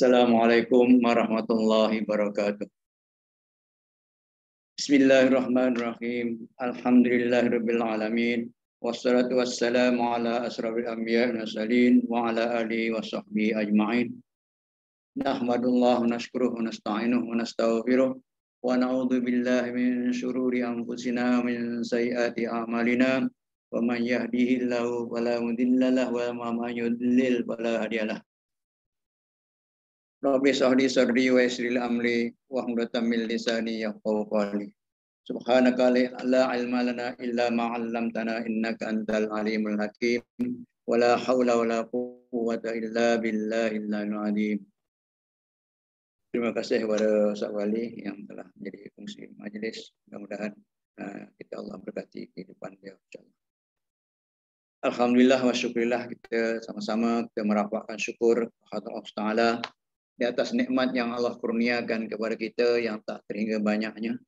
Assalamualaikum warahmatullahi wabarakatuh. Bismillahirrahmanirrahim. Alhamdulillahirabbil alamin. Wassalatu wassalamu ala asrafil anbiya wal mursalin wa ala alihi wa ajma'in. Nahmadullah wa nashkuruhu wa nasta'inuhu wa nastaghfiruh wa na'udzu billahi min shururi anfusina min sayyiati a'malina. Wa man yahdihillahu fala mudilla lahu wa man yudlil fala hadiyalah. Rabbi sahli sadri wa yasril amri wa hludatan min lisani yafqahu qawli. Subhanaka la ilma lana illa ma 'allamtana innaka antal alimul hakim. Wa la haula wa la quwwata illa billahil azim. Terima kasih kepada Ustaz Wali yang telah menjadi fungsi majlis. Mudah-mudahan uh, kita Allah berkati kehidupan dia insyaallah. Alhamdulillah wa syukurillah kita sama-sama kita merapatkan syukur kepada Allah Taala di atas nikmat yang Allah kurniakan kepada kita yang tak terhingga banyaknya.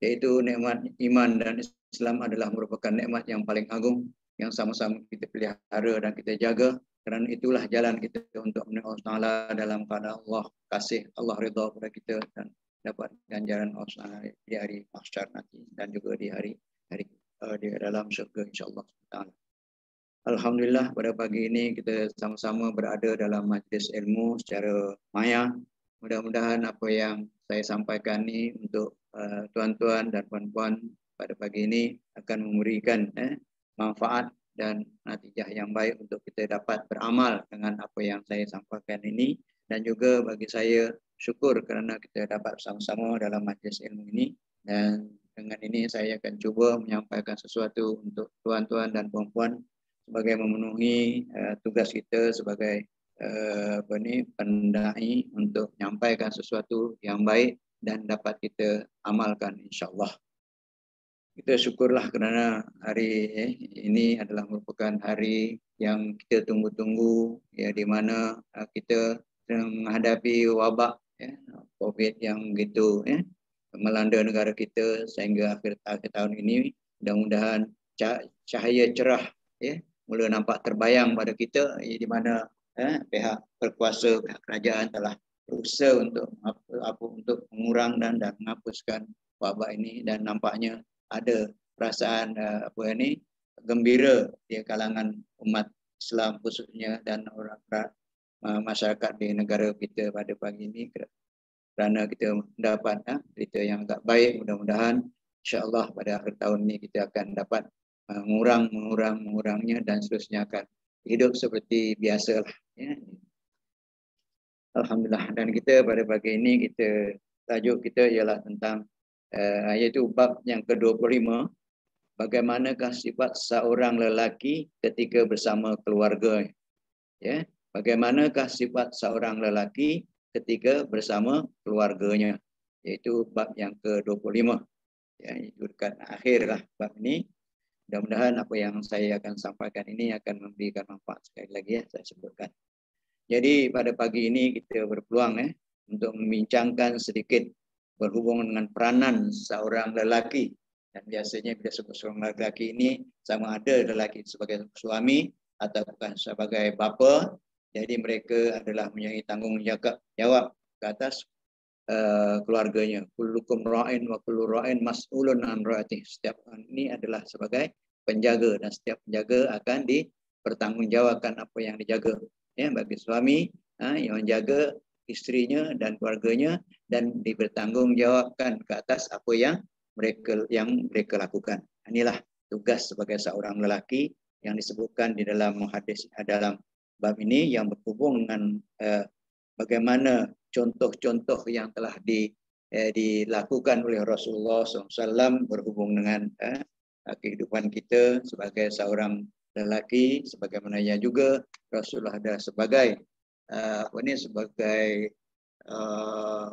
Yaitu nikmat iman dan Islam adalah merupakan nikmat yang paling agung yang sama-sama kita pelihara dan kita jaga. Kerana itulah jalan kita untuk menolong Allah dalam keadaan Allah kasih Allah redha kepada kita dan dapat ganjaran Allah Taala di hari mahsyar nanti dan juga di hari hari uh, di dalam syurga insyaallah. taala Alhamdulillah pada pagi ini kita sama-sama berada dalam majlis ilmu secara maya. Mudah-mudahan apa yang saya sampaikan ini untuk uh, tuan-tuan dan puan-puan pada pagi ini akan memberikan eh, manfaat dan natijah yang baik untuk kita dapat beramal dengan apa yang saya sampaikan ini dan juga bagi saya syukur kerana kita dapat bersama-sama dalam majlis ilmu ini dan dengan ini saya akan cuba menyampaikan sesuatu untuk tuan-tuan dan puan-puan sebagai memenuhi uh, tugas kita sebagai uh, apa ni pendai untuk menyampaikan sesuatu yang baik dan dapat kita amalkan insyaallah. Kita syukurlah kerana hari eh, ini adalah merupakan hari yang kita tunggu-tunggu ya di mana uh, kita menghadapi wabak ya, COVID yang begitu ya, melanda negara kita sehingga akhir, akhir tahun ini mudah-mudahan cahaya cerah ya, mula nampak terbayang pada kita di mana eh, pihak berkuasa pihak kerajaan telah berusaha untuk apa, apa untuk mengurang dan dan menghapuskan wabak ini. Dan nampaknya ada perasaan uh, apa ini gembira di kalangan umat Islam khususnya dan orang uh, masyarakat di negara kita pada pagi ini. Kerana kita mendapat uh, berita yang agak baik mudah-mudahan insya-Allah pada akhir tahun ini kita akan dapat mengurang, mengurang, mengurangnya dan seterusnya akan hidup seperti biasa lah. Ya. Alhamdulillah. Dan kita pada pagi ini, kita tajuk kita ialah tentang uh, iaitu bab yang ke-25. Bagaimanakah sifat seorang lelaki ketika bersama keluarga? Ya. Bagaimanakah sifat seorang lelaki ketika bersama keluarganya? Iaitu bab yang ke-25. Ya, itu dekat akhir lah bab ini. Mudah-mudahan apa yang saya akan sampaikan ini akan memberikan manfaat sekali lagi ya saya sebutkan. Jadi pada pagi ini kita berpeluang eh untuk membincangkan sedikit berhubung dengan peranan seorang lelaki dan biasanya bila sebut seorang lelaki ini sama ada lelaki sebagai suami atau bukan sebagai bapa jadi mereka adalah mempunyai tanggungjawab ke atas uh, keluarganya. Kullukum ra'in wa kullu ra'in mas'ulun an ra'atih. Setiap ini adalah sebagai penjaga dan setiap penjaga akan dipertanggungjawabkan apa yang dijaga. Ya, bagi suami ha, yang menjaga istrinya dan keluarganya dan dipertanggungjawabkan ke atas apa yang mereka yang mereka lakukan. Inilah tugas sebagai seorang lelaki yang disebutkan di dalam hadis dalam bab ini yang berhubung dengan uh, bagaimana contoh-contoh yang telah di, eh, dilakukan oleh Rasulullah SAW berhubung dengan eh, kehidupan kita sebagai seorang lelaki, sebagaimana yang juga Rasulullah ada sebagai eh, apa ini sebagai uh,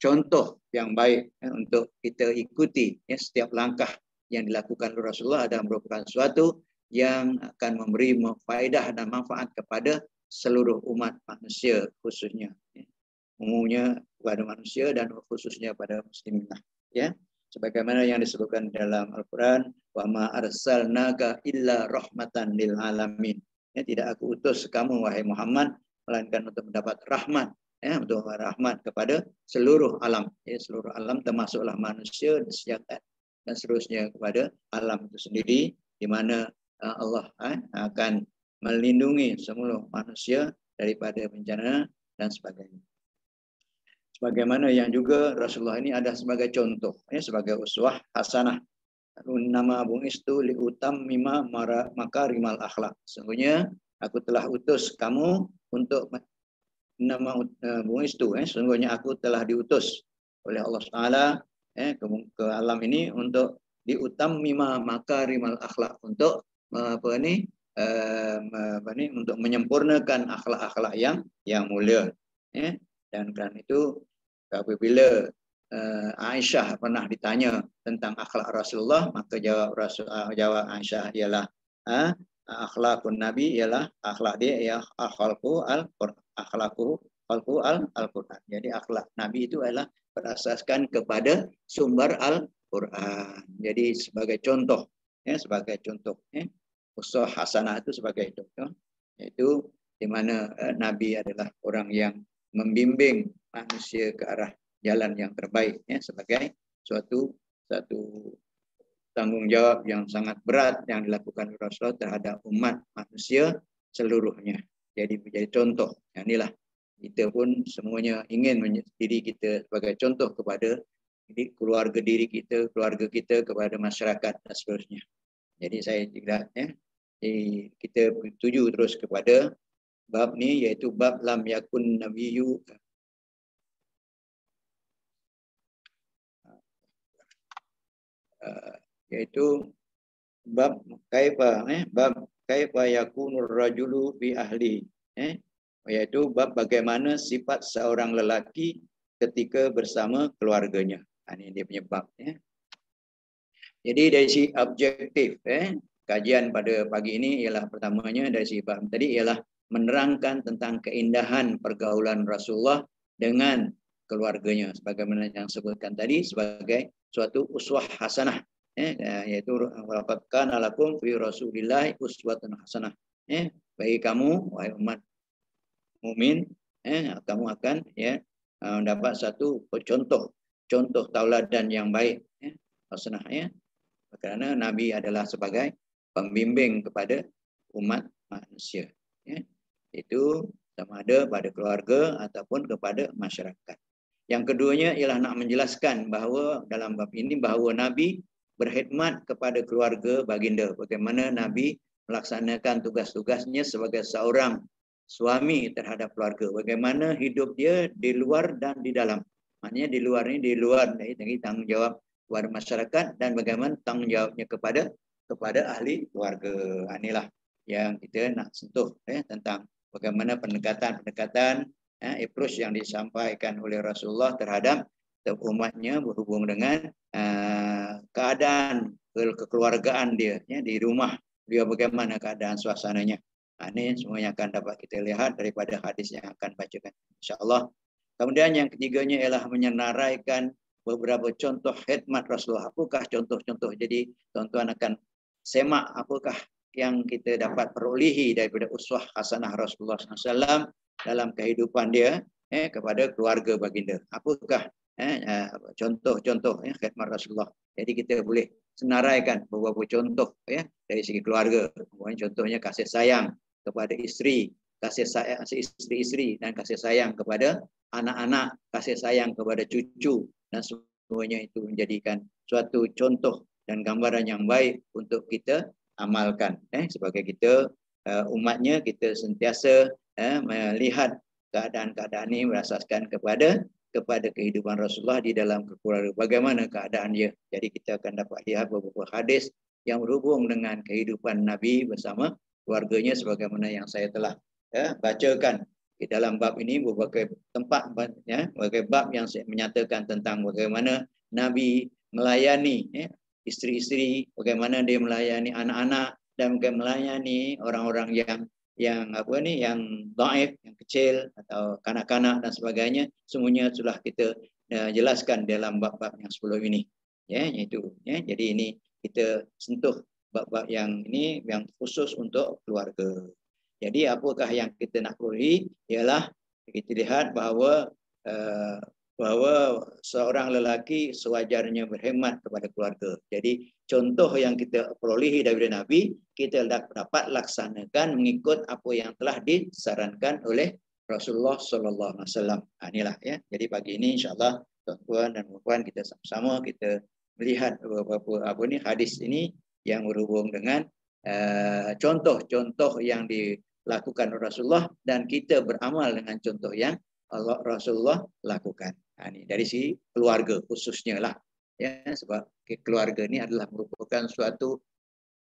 contoh yang baik eh, untuk kita ikuti ya, setiap langkah yang dilakukan oleh Rasulullah adalah merupakan sesuatu yang akan memberi faedah dan manfaat kepada seluruh umat manusia khususnya. Ya umumnya kepada manusia dan khususnya pada muslimin ya. Sebagaimana yang disebutkan dalam Al-Qur'an wa ma arsalnaka illa rahmatan lil alamin. Ya tidak aku utus kamu wahai Muhammad melainkan untuk mendapat rahmat ya untuk rahmat kepada seluruh alam. Ya seluruh alam termasuklah manusia sejagat dan seterusnya kepada alam itu sendiri di mana uh, Allah uh, akan melindungi semua manusia daripada bencana dan sebagainya. Sebagaimana yang juga Rasulullah ini ada sebagai contoh, ya, sebagai uswah hasanah. Nama bung istu li utam mima maka rimal akhlak. Sungguhnya aku telah utus kamu untuk nama uh, bung istu. Eh, sungguhnya aku telah diutus oleh Allah SWT eh, ke, ke alam ini untuk diutam mima maka rimal akhlak untuk apa ini uh, apa ini untuk menyempurnakan akhlak-akhlak yang yang mulia. Eh, dan kerana itu apabila uh, Aisyah pernah ditanya tentang akhlak Rasulullah maka jawab Rasul uh, jawab Aisyah ialah uh, akhlakun Nabi ialah akhlak dia ya akhlakku al akhlakku akhlakku al Al-Quran. Jadi akhlak Nabi itu adalah berasaskan kepada sumber Al-Quran. Jadi sebagai contoh ya sebagai contoh ya usah hasanah itu sebagai contoh yaitu di mana uh, Nabi adalah orang yang membimbing manusia ke arah jalan yang terbaik ya sebagai suatu satu tanggungjawab yang sangat berat yang dilakukan Rasulullah terhadap umat manusia seluruhnya. Jadi menjadi contoh. Yang inilah kita pun semuanya ingin diri kita sebagai contoh kepada keluarga diri kita, keluarga kita kepada masyarakat dan seterusnya. Jadi saya tidak ya, kita tuju terus kepada bab ni iaitu bab lam yakun nabiyyu uh, iaitu bab kaifa eh bab kaifa yakunur rajulu bi ahli eh iaitu bab bagaimana sifat seorang lelaki ketika bersama keluarganya. Ha, ini dia punya bab ya. Jadi dari si objektif eh kajian pada pagi ini ialah pertamanya dari si bab tadi ialah menerangkan tentang keindahan pergaulan Rasulullah dengan keluarganya sebagaimana yang sebutkan tadi sebagai suatu uswah hasanah eh, iaitu walakat kana lakum fi rasulillah uswatun hasanah eh bagi kamu wahai umat mukmin eh kamu akan ya mendapat satu contoh contoh tauladan yang baik eh hasanah ya kerana nabi adalah sebagai pembimbing kepada umat manusia ya itu sama ada pada keluarga ataupun kepada masyarakat. Yang keduanya ialah nak menjelaskan bahawa dalam bab ini bahawa Nabi berkhidmat kepada keluarga baginda. Bagaimana Nabi melaksanakan tugas-tugasnya sebagai seorang suami terhadap keluarga. Bagaimana hidup dia di luar dan di dalam. Maknanya di luar ini di luar dari tanggungjawab kepada masyarakat dan bagaimana tanggungjawabnya kepada kepada ahli keluarga. Inilah yang kita nak sentuh eh, tentang bagaimana pendekatan-pendekatan eh, approach yang disampaikan oleh Rasulullah terhadap umatnya berhubung dengan uh, keadaan kekeluargaan dia ya, di rumah dia bagaimana keadaan suasananya. Ha, ini semuanya akan dapat kita lihat daripada hadis yang akan bacakan insyaAllah. Kemudian yang ketiganya ialah menyenaraikan beberapa contoh khidmat Rasulullah. Apakah contoh-contoh? Jadi tuan-tuan akan semak apakah yang kita dapat perolehi daripada uswah hasanah Rasulullah SAW dalam kehidupan dia eh, kepada keluarga baginda. Apakah eh, eh, contoh-contoh eh, khidmat Rasulullah. Jadi kita boleh senaraikan beberapa contoh ya dari segi keluarga. Contohnya kasih sayang kepada isteri, kasih sayang isteri-isteri dan kasih sayang kepada anak-anak, kasih sayang kepada cucu dan semuanya itu menjadikan suatu contoh dan gambaran yang baik untuk kita amalkan eh sebagai kita umatnya kita sentiasa eh, melihat keadaan-keadaan ini berasaskan kepada kepada kehidupan Rasulullah di dalam keluarga bagaimana keadaan dia? Jadi kita akan dapat lihat beberapa hadis yang berhubung dengan kehidupan Nabi bersama keluarganya sebagaimana yang saya telah ya, bacakan. Di dalam bab ini berbagai tempat ya, berbagai bab yang saya menyatakan tentang bagaimana Nabi melayani ya, isteri-isteri, bagaimana dia melayani anak-anak dan bagaimana melayani orang-orang yang yang apa ni yang dhaif, yang kecil atau kanak-kanak dan sebagainya, semuanya sudah kita uh, jelaskan dalam bab-bab yang sebelum ini. Ya, iaitu ya. Jadi ini kita sentuh bab-bab yang ini yang khusus untuk keluarga. Jadi apakah yang kita nak perolehi ialah kita lihat bahawa uh, bahawa seorang lelaki sewajarnya berhemat kepada keluarga. Jadi contoh yang kita perolehi daripada Nabi, kita dapat laksanakan mengikut apa yang telah disarankan oleh Rasulullah sallallahu alaihi wasallam. Ha, inilah ya. Jadi pagi ini insya-Allah tuan-tuan dan puan kita sama-sama kita melihat beberapa apa ni hadis ini yang berhubung dengan uh, contoh-contoh yang dilakukan Rasulullah dan kita beramal dengan contoh yang Allah Rasulullah lakukan. Ha, ini dari si keluarga khususnya lah. Ya, sebab keluarga ini adalah merupakan suatu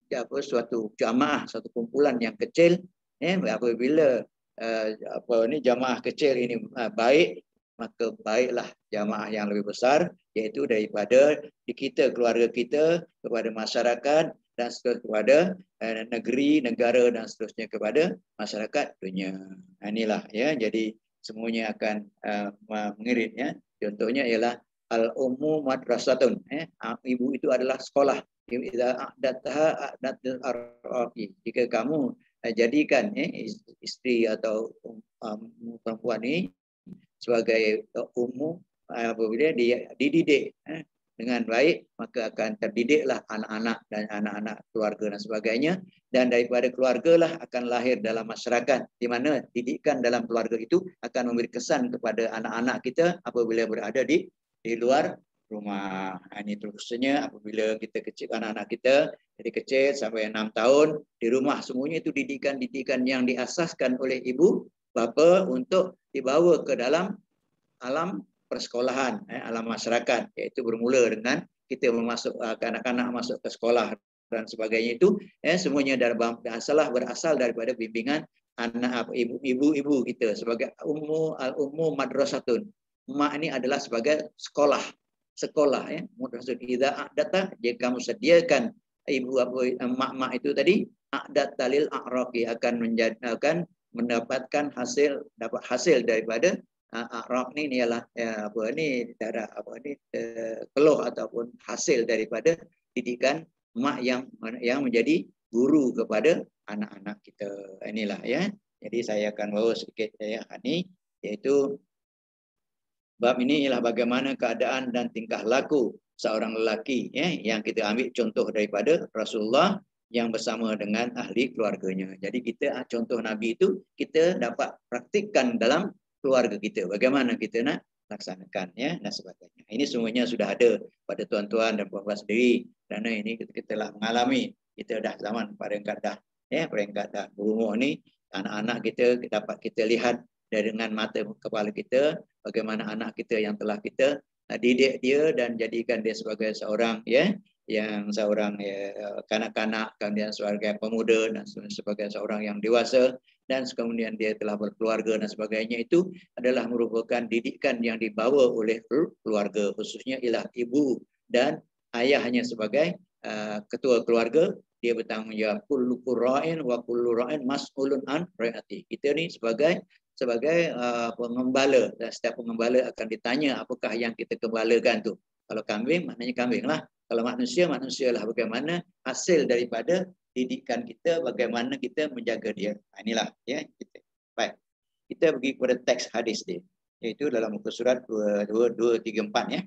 ya, apa suatu jamaah, suatu kumpulan yang kecil. Ya, apabila uh, apa ini jamaah kecil ini uh, baik, maka baiklah jamaah yang lebih besar, iaitu daripada di kita keluarga kita kepada masyarakat dan seterusnya kepada uh, negeri, negara dan seterusnya kepada masyarakat dunia. Ha, inilah ya. Jadi semuanya akan uh, mengirit ya. Contohnya ialah al ummu madrasatun eh ah, ibu itu adalah sekolah. Idza a'datul arabi. Jika kamu uh, jadikan eh isteri atau um, perempuan ini sebagai uh, ummu apabila dia dididik eh, dengan baik maka akan terdidiklah anak-anak dan anak-anak keluarga dan sebagainya dan daripada keluarga lah akan lahir dalam masyarakat di mana didikan dalam keluarga itu akan memberi kesan kepada anak-anak kita apabila berada di di luar rumah. Ha, ini terusnya apabila kita kecil anak-anak kita dari kecil sampai enam tahun di rumah semuanya itu didikan-didikan yang diasaskan oleh ibu bapa untuk dibawa ke dalam alam persekolahan eh, alam masyarakat iaitu bermula dengan kita memasuk uh, kanak-kanak masuk ke sekolah dan sebagainya itu eh, semuanya dari asalah berasal daripada bimbingan anak ibu-ibu ibu kita sebagai ummu al ummu madrasatun. Mak ini adalah sebagai sekolah sekolah ya madrasatun. Idza data jika kamu sediakan ibu apa mak-mak itu tadi adat dalil a'raqi akan menjadi akan mendapatkan hasil dapat hasil daripada Arab ni ni ialah ya, apa ni darah apa ni uh, keluh ataupun hasil daripada didikan mak yang yang menjadi guru kepada anak-anak kita inilah ya jadi saya akan bawa sedikit ya ini iaitu bab ini ialah bagaimana keadaan dan tingkah laku seorang lelaki ya yang kita ambil contoh daripada Rasulullah yang bersama dengan ahli keluarganya. Jadi kita ah, contoh Nabi itu kita dapat praktikkan dalam keluarga kita. Bagaimana kita nak laksanakan ya dan sebagainya. Ini semuanya sudah ada pada tuan-tuan dan puan-puan sendiri. Kerana ini kita, kita telah mengalami. Kita dah zaman peringkat dah ya peringkat dah berumur ni anak-anak kita dapat kita lihat dengan mata kepala kita bagaimana anak kita yang telah kita didik dia dan jadikan dia sebagai seorang ya yang seorang ya, kanak-kanak kemudian sebagai pemuda dan sebagai seorang yang dewasa dan kemudian dia telah berkeluarga dan sebagainya itu adalah merupakan didikan yang dibawa oleh keluarga khususnya ialah ibu dan ayahnya sebagai uh, ketua keluarga. Dia bertanggungjawab kullu qura'in wa kullu ra'in mas'ulun an ra'ati. Kita ni sebagai sebagai uh, pengembala. Dan setiap pengembala akan ditanya apakah yang kita gembalakan tu? Kalau kambing maknanya kambing lah. Kalau manusia, manusia lah bagaimana hasil daripada didikan kita, bagaimana kita menjaga dia. Ha, inilah ya kita. Baik. Kita pergi kepada teks hadis dia. Iaitu dalam muka surat 2234 ya.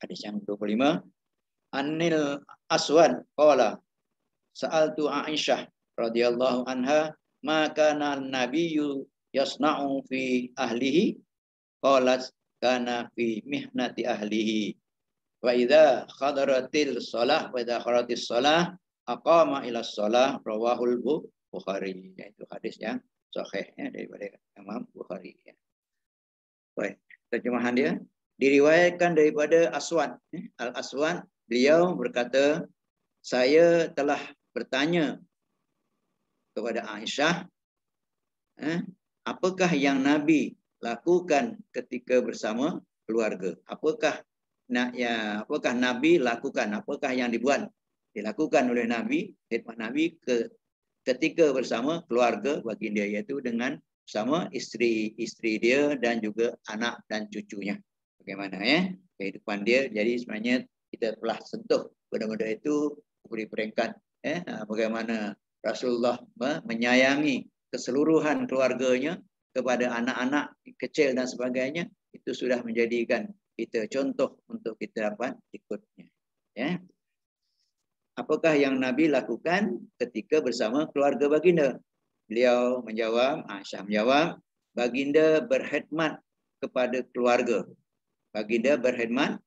Hadis yang 25. Anil Aswad qala sa'altu Aisyah radhiyallahu anha ma kana an-nabiyyu yasna'u fi ahlihi qalat kana fi mihnati ahlihi wa idza khadaratil shalah wa idza khadaratis shalah aqama ila shalah rawahul bukhari. Itu hadis yang sahih ya daripada Imam Bukhari. Ya. Baik, terjemahan dia. Diriwayatkan daripada Aswad eh, Al Aswad beliau berkata saya telah bertanya kepada Aisyah eh, apakah yang Nabi lakukan ketika bersama keluarga? Apakah nak ya apakah nabi lakukan? Apakah yang dibuat dilakukan oleh nabi khidmat nabi ke ketika bersama keluarga baginda iaitu dengan sama isteri-isteri dia dan juga anak dan cucunya. Bagaimana ya? Kehidupan dia. Jadi sebenarnya kita telah sentuh benda-benda itu beri peringkat eh bagaimana Rasulullah menyayangi keseluruhan keluarganya kepada anak-anak kecil dan sebagainya itu sudah menjadikan kita contoh untuk kita dapat ikutnya ya apakah yang nabi lakukan ketika bersama keluarga baginda? Beliau menjawab Aisyah menjawab baginda berkhidmat kepada keluarga. Baginda berkhidmat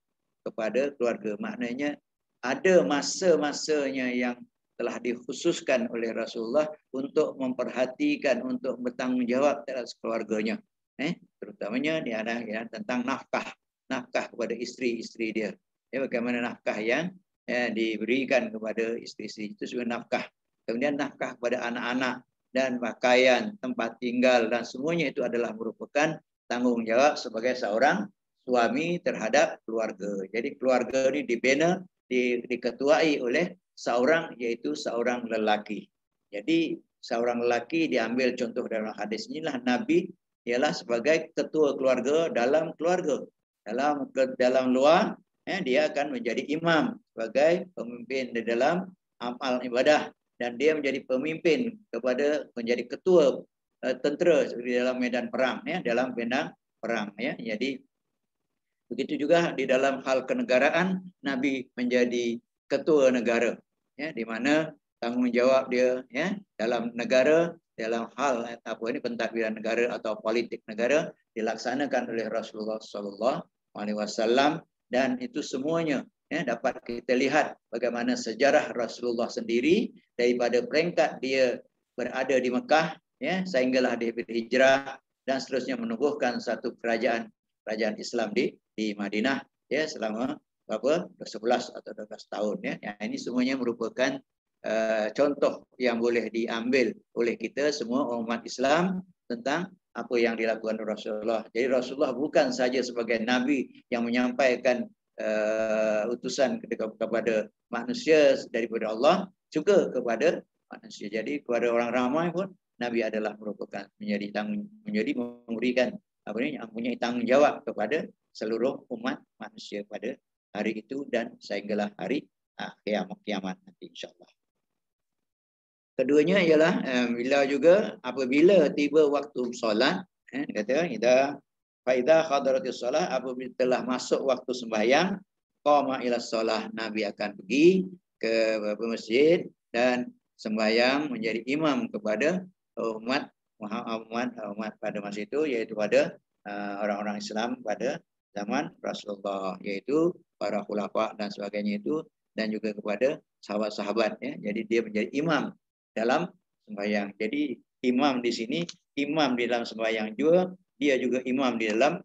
kepada keluarga. Maknanya ada masa-masanya yang telah dikhususkan oleh Rasulullah untuk memperhatikan untuk bertanggungjawab terhadap keluarganya eh terutamanya di ada ya, tentang nafkah. Nafkah kepada isteri-isteri dia. Ya bagaimana nafkah yang ya, diberikan kepada isteri-isteri itu sebagai nafkah kemudian nafkah kepada anak-anak dan pakaian tempat tinggal dan semuanya itu adalah merupakan tanggungjawab sebagai seorang suami terhadap keluarga jadi keluarga ini dibina di, diketuai oleh seorang yaitu seorang lelaki. Jadi seorang lelaki diambil contoh dalam hadis inilah Nabi ialah sebagai ketua keluarga dalam keluarga. Dalam dalam luar eh, dia akan menjadi imam sebagai pemimpin di dalam amal ibadah dan dia menjadi pemimpin kepada menjadi ketua uh, tentera di dalam medan perang ya dalam medan perang ya. Jadi begitu juga di dalam hal kenegaraan Nabi menjadi ketua negara ya di mana tanggungjawab dia ya dalam negara dalam hal apa ini pentadbiran negara atau politik negara dilaksanakan oleh Rasulullah sallallahu alaihi wasallam dan itu semuanya ya dapat kita lihat bagaimana sejarah Rasulullah sendiri daripada peringkat dia berada di Mekah ya sehinggalah dia berhijrah dan seterusnya menubuhkan satu kerajaan kerajaan Islam di di Madinah ya selama berapa 11 atau 12 tahun ya. Yang ini semuanya merupakan uh, contoh yang boleh diambil oleh kita semua umat Islam tentang apa yang dilakukan Rasulullah. Jadi Rasulullah bukan saja sebagai nabi yang menyampaikan uh, utusan kepada manusia daripada Allah juga kepada manusia. Jadi kepada orang ramai pun nabi adalah merupakan menjadi menjadi memberikan apa ini mempunyai tanggungjawab kepada seluruh umat manusia pada hari itu dan sehinggalah hari uh, kiamat, kiamat nanti insyaAllah. Keduanya ialah uh, bila juga apabila tiba waktu solat, eh, kata kita faida khadaratis solat apabila telah masuk waktu sembahyang, qama ila solat Nabi akan pergi ke masjid dan sembahyang menjadi imam kepada umat umat umat pada masa itu iaitu pada uh, orang-orang Islam pada zaman Rasulullah iaitu para khulafa dan sebagainya itu dan juga kepada sahabat-sahabat ya. Jadi dia menjadi imam dalam sembahyang. Jadi imam di sini imam di dalam sembahyang juga dia juga imam di dalam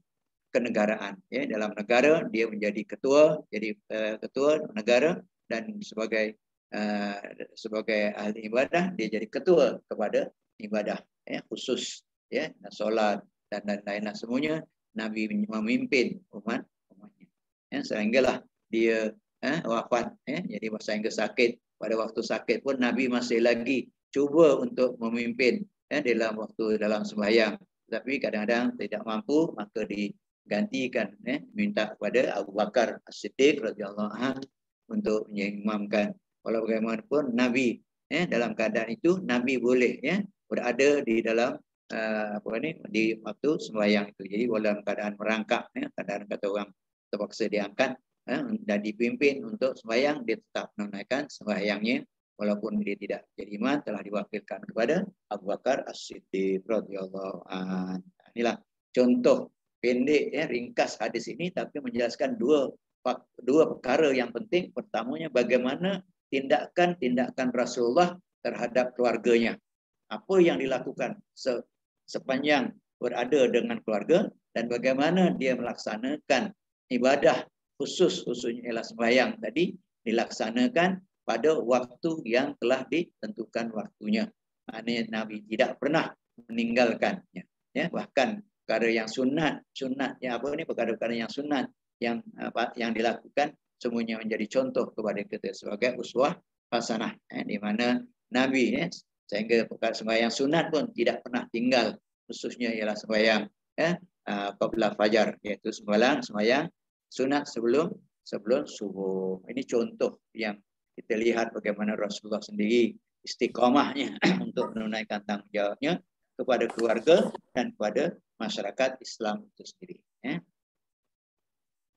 kenegaraan. Ya dalam negara dia menjadi ketua jadi uh, ketua negara dan sebagai uh, sebagai ahli ibadah dia jadi ketua kepada ibadah ya khusus ya solat dan lain-lain semuanya nabi memimpin umat ya, sehinggalah dia eh, wafat ya, jadi sehingga sakit. Pada waktu sakit pun Nabi masih lagi cuba untuk memimpin ya, dalam waktu dalam sembahyang tapi kadang-kadang tidak mampu maka digantikan ya, minta kepada Abu Bakar As-Siddiq radhiyallahu anhu untuk mengimamkan. Walau bagaimanapun Nabi ya, dalam keadaan itu Nabi boleh ya berada di dalam uh, apa ni di waktu sembahyang itu. Jadi dalam keadaan merangkak ya, keadaan kata orang terpaksa diangkat eh, dan dipimpin untuk sembahyang dia tetap menunaikan sembahyangnya walaupun dia tidak jadi imam telah diwakilkan kepada Abu Bakar As-Siddiq radhiyallahu. Inilah contoh pendek ya ringkas hadis ini tapi menjelaskan dua dua perkara yang penting. Pertamanya bagaimana tindakan-tindakan Rasulullah terhadap keluarganya. Apa yang dilakukan sepanjang berada dengan keluarga dan bagaimana dia melaksanakan ibadah khusus khususnya ialah sembahyang tadi dilaksanakan pada waktu yang telah ditentukan waktunya. Maknanya Nabi tidak pernah meninggalkannya. Ya, bahkan perkara yang sunat, sunat ya apa ini perkara-perkara yang sunat yang apa yang dilakukan semuanya menjadi contoh kepada kita sebagai uswah hasanah ya, di mana Nabi ya, sehingga perkara sembahyang sunat pun tidak pernah tinggal khususnya ialah sembahyang ya, qabla fajar iaitu sembahyang sembahyang sunat sebelum sebelum subuh. Ini contoh yang kita lihat bagaimana Rasulullah sendiri istiqomahnya untuk menunaikan tanggungjawabnya kepada keluarga dan kepada masyarakat Islam itu sendiri. Ya.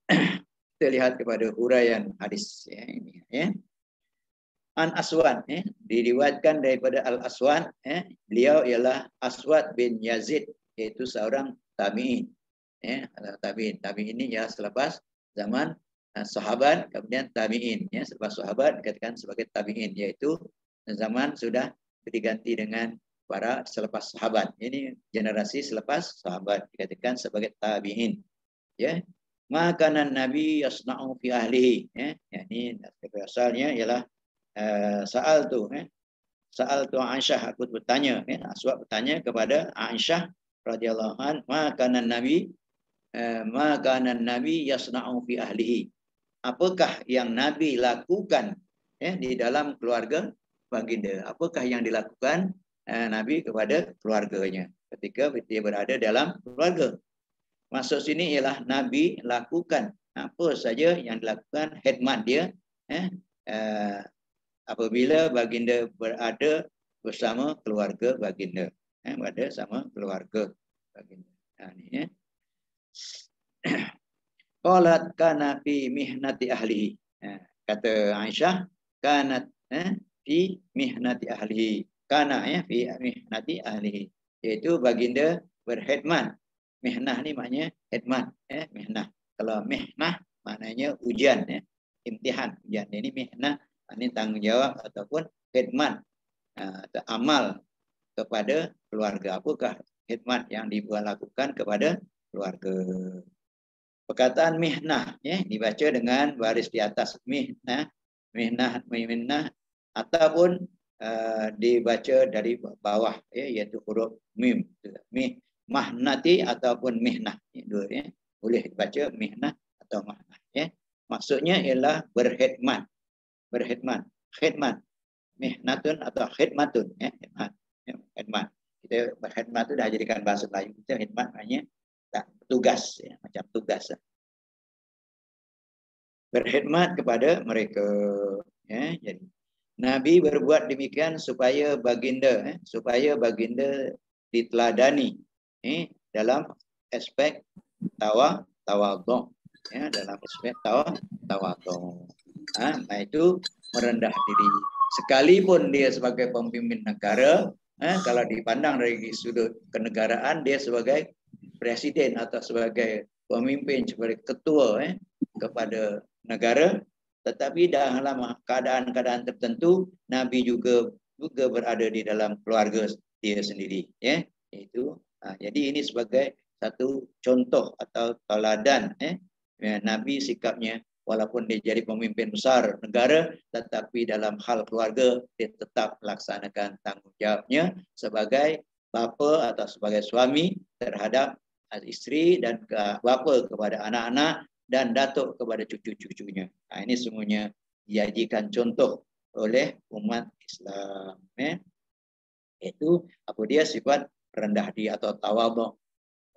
Kita lihat kepada huraian hadis ya, ini. Ya. An Aswan, ya, diriwayatkan daripada Al Aswan, ya, beliau ialah Aswad bin Yazid, iaitu seorang tabiin. Ya, tabiin. Tabiin ini ya selepas zaman sahabat, kemudian tabiin. Ya, selepas sahabat dikatakan sebagai tabiin, iaitu zaman sudah diganti dengan para selepas sahabat. Ini generasi selepas sahabat dikatakan sebagai tabiin. Ya. Makanan Nabi yasna'u fi ahlihi. Ya. ya ini asalnya ialah uh, soal tu. Ya. Soal tu Aisyah aku bertanya. Ya. Aswad bertanya kepada Aisyah radhiyallahu an makanan Nabi uh, makanan Nabi yasna'u fi ahlihi. Apakah yang Nabi lakukan ya, di dalam keluarga baginda? Apakah yang dilakukan Eh, Nabi kepada keluarganya ketika dia berada dalam keluarga. Maksud sini ialah Nabi lakukan apa saja yang dilakukan khidmat dia eh, eh, apabila baginda berada bersama keluarga baginda. Eh, berada sama keluarga baginda. Ha, ini, eh. Qalat kana fi mihnati ahlihi. Eh, kata Aisyah, kanat eh, fi mihnati ahlihi. Kana ya fi mihnati ahlihi. Iaitu baginda berkhidmat. Mihnah ni maknanya khidmat ya mihnah. Kalau mihnah maknanya ujian ya imtihan. Ujian ini mihnah ini tanggungjawab ataupun khidmat atau amal kepada keluarga. Apakah khidmat yang dibuat lakukan kepada keluarga perkataan mihnah ya dibaca dengan baris di atas mihnah mihnah mihnah ataupun uh, dibaca dari bawah ya iaitu huruf mim mih mahnati ataupun mihnah ya, dua ya. Boleh dibaca mihnah atau mahnah ya. Maksudnya ialah berkhidmat berkhidmat khidmat. Mihnatun atau khidmatun ya khidmat ya, khidmat. Kita berkhidmat tu dah jadikan bahasa Melayu kita khidmat maknanya tugas ya macam tugas ya. berkhidmat kepada mereka ya jadi Nabi berbuat demikian supaya baginda eh, supaya baginda diteladani eh, dalam aspek tawa tawadhu ya dalam aspek tawa tawadhu. Ha, itu merendah diri. Sekalipun dia sebagai pemimpin negara, eh, kalau dipandang dari sudut kenegaraan dia sebagai presiden atau sebagai pemimpin sebagai ketua eh, kepada negara. Tetapi dalam keadaan-keadaan tertentu Nabi juga juga berada di dalam keluarga dia sendiri ya. Itu ha, jadi ini sebagai satu contoh atau teladan eh ya, Nabi sikapnya walaupun dia jadi pemimpin besar negara tetapi dalam hal keluarga dia tetap melaksanakan tanggungjawabnya sebagai bapa atau sebagai suami terhadap isteri dan bapa kepada anak-anak dan datuk kepada cucu-cucunya. Ha, ini semuanya dijadikan contoh oleh umat Islam. Eh? Itu apa dia sifat rendah diri atau tawaduk.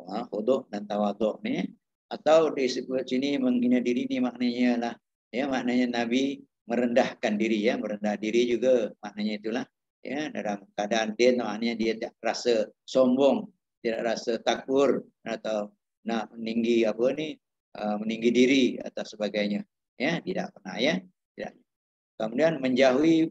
Ha, huduk dan tawaduk ni. Atau disebut sini menghina diri ni maknanya lah. Ya, maknanya Nabi merendahkan diri ya, merendah diri juga maknanya itulah. Ya, dalam keadaan dia maknanya dia tak rasa sombong, tidak rasa takbur atau nak meninggi apa ni Uh, meninggi diri atau sebagainya. Ya tidak pernah ya. Tidak. Kemudian menjauhi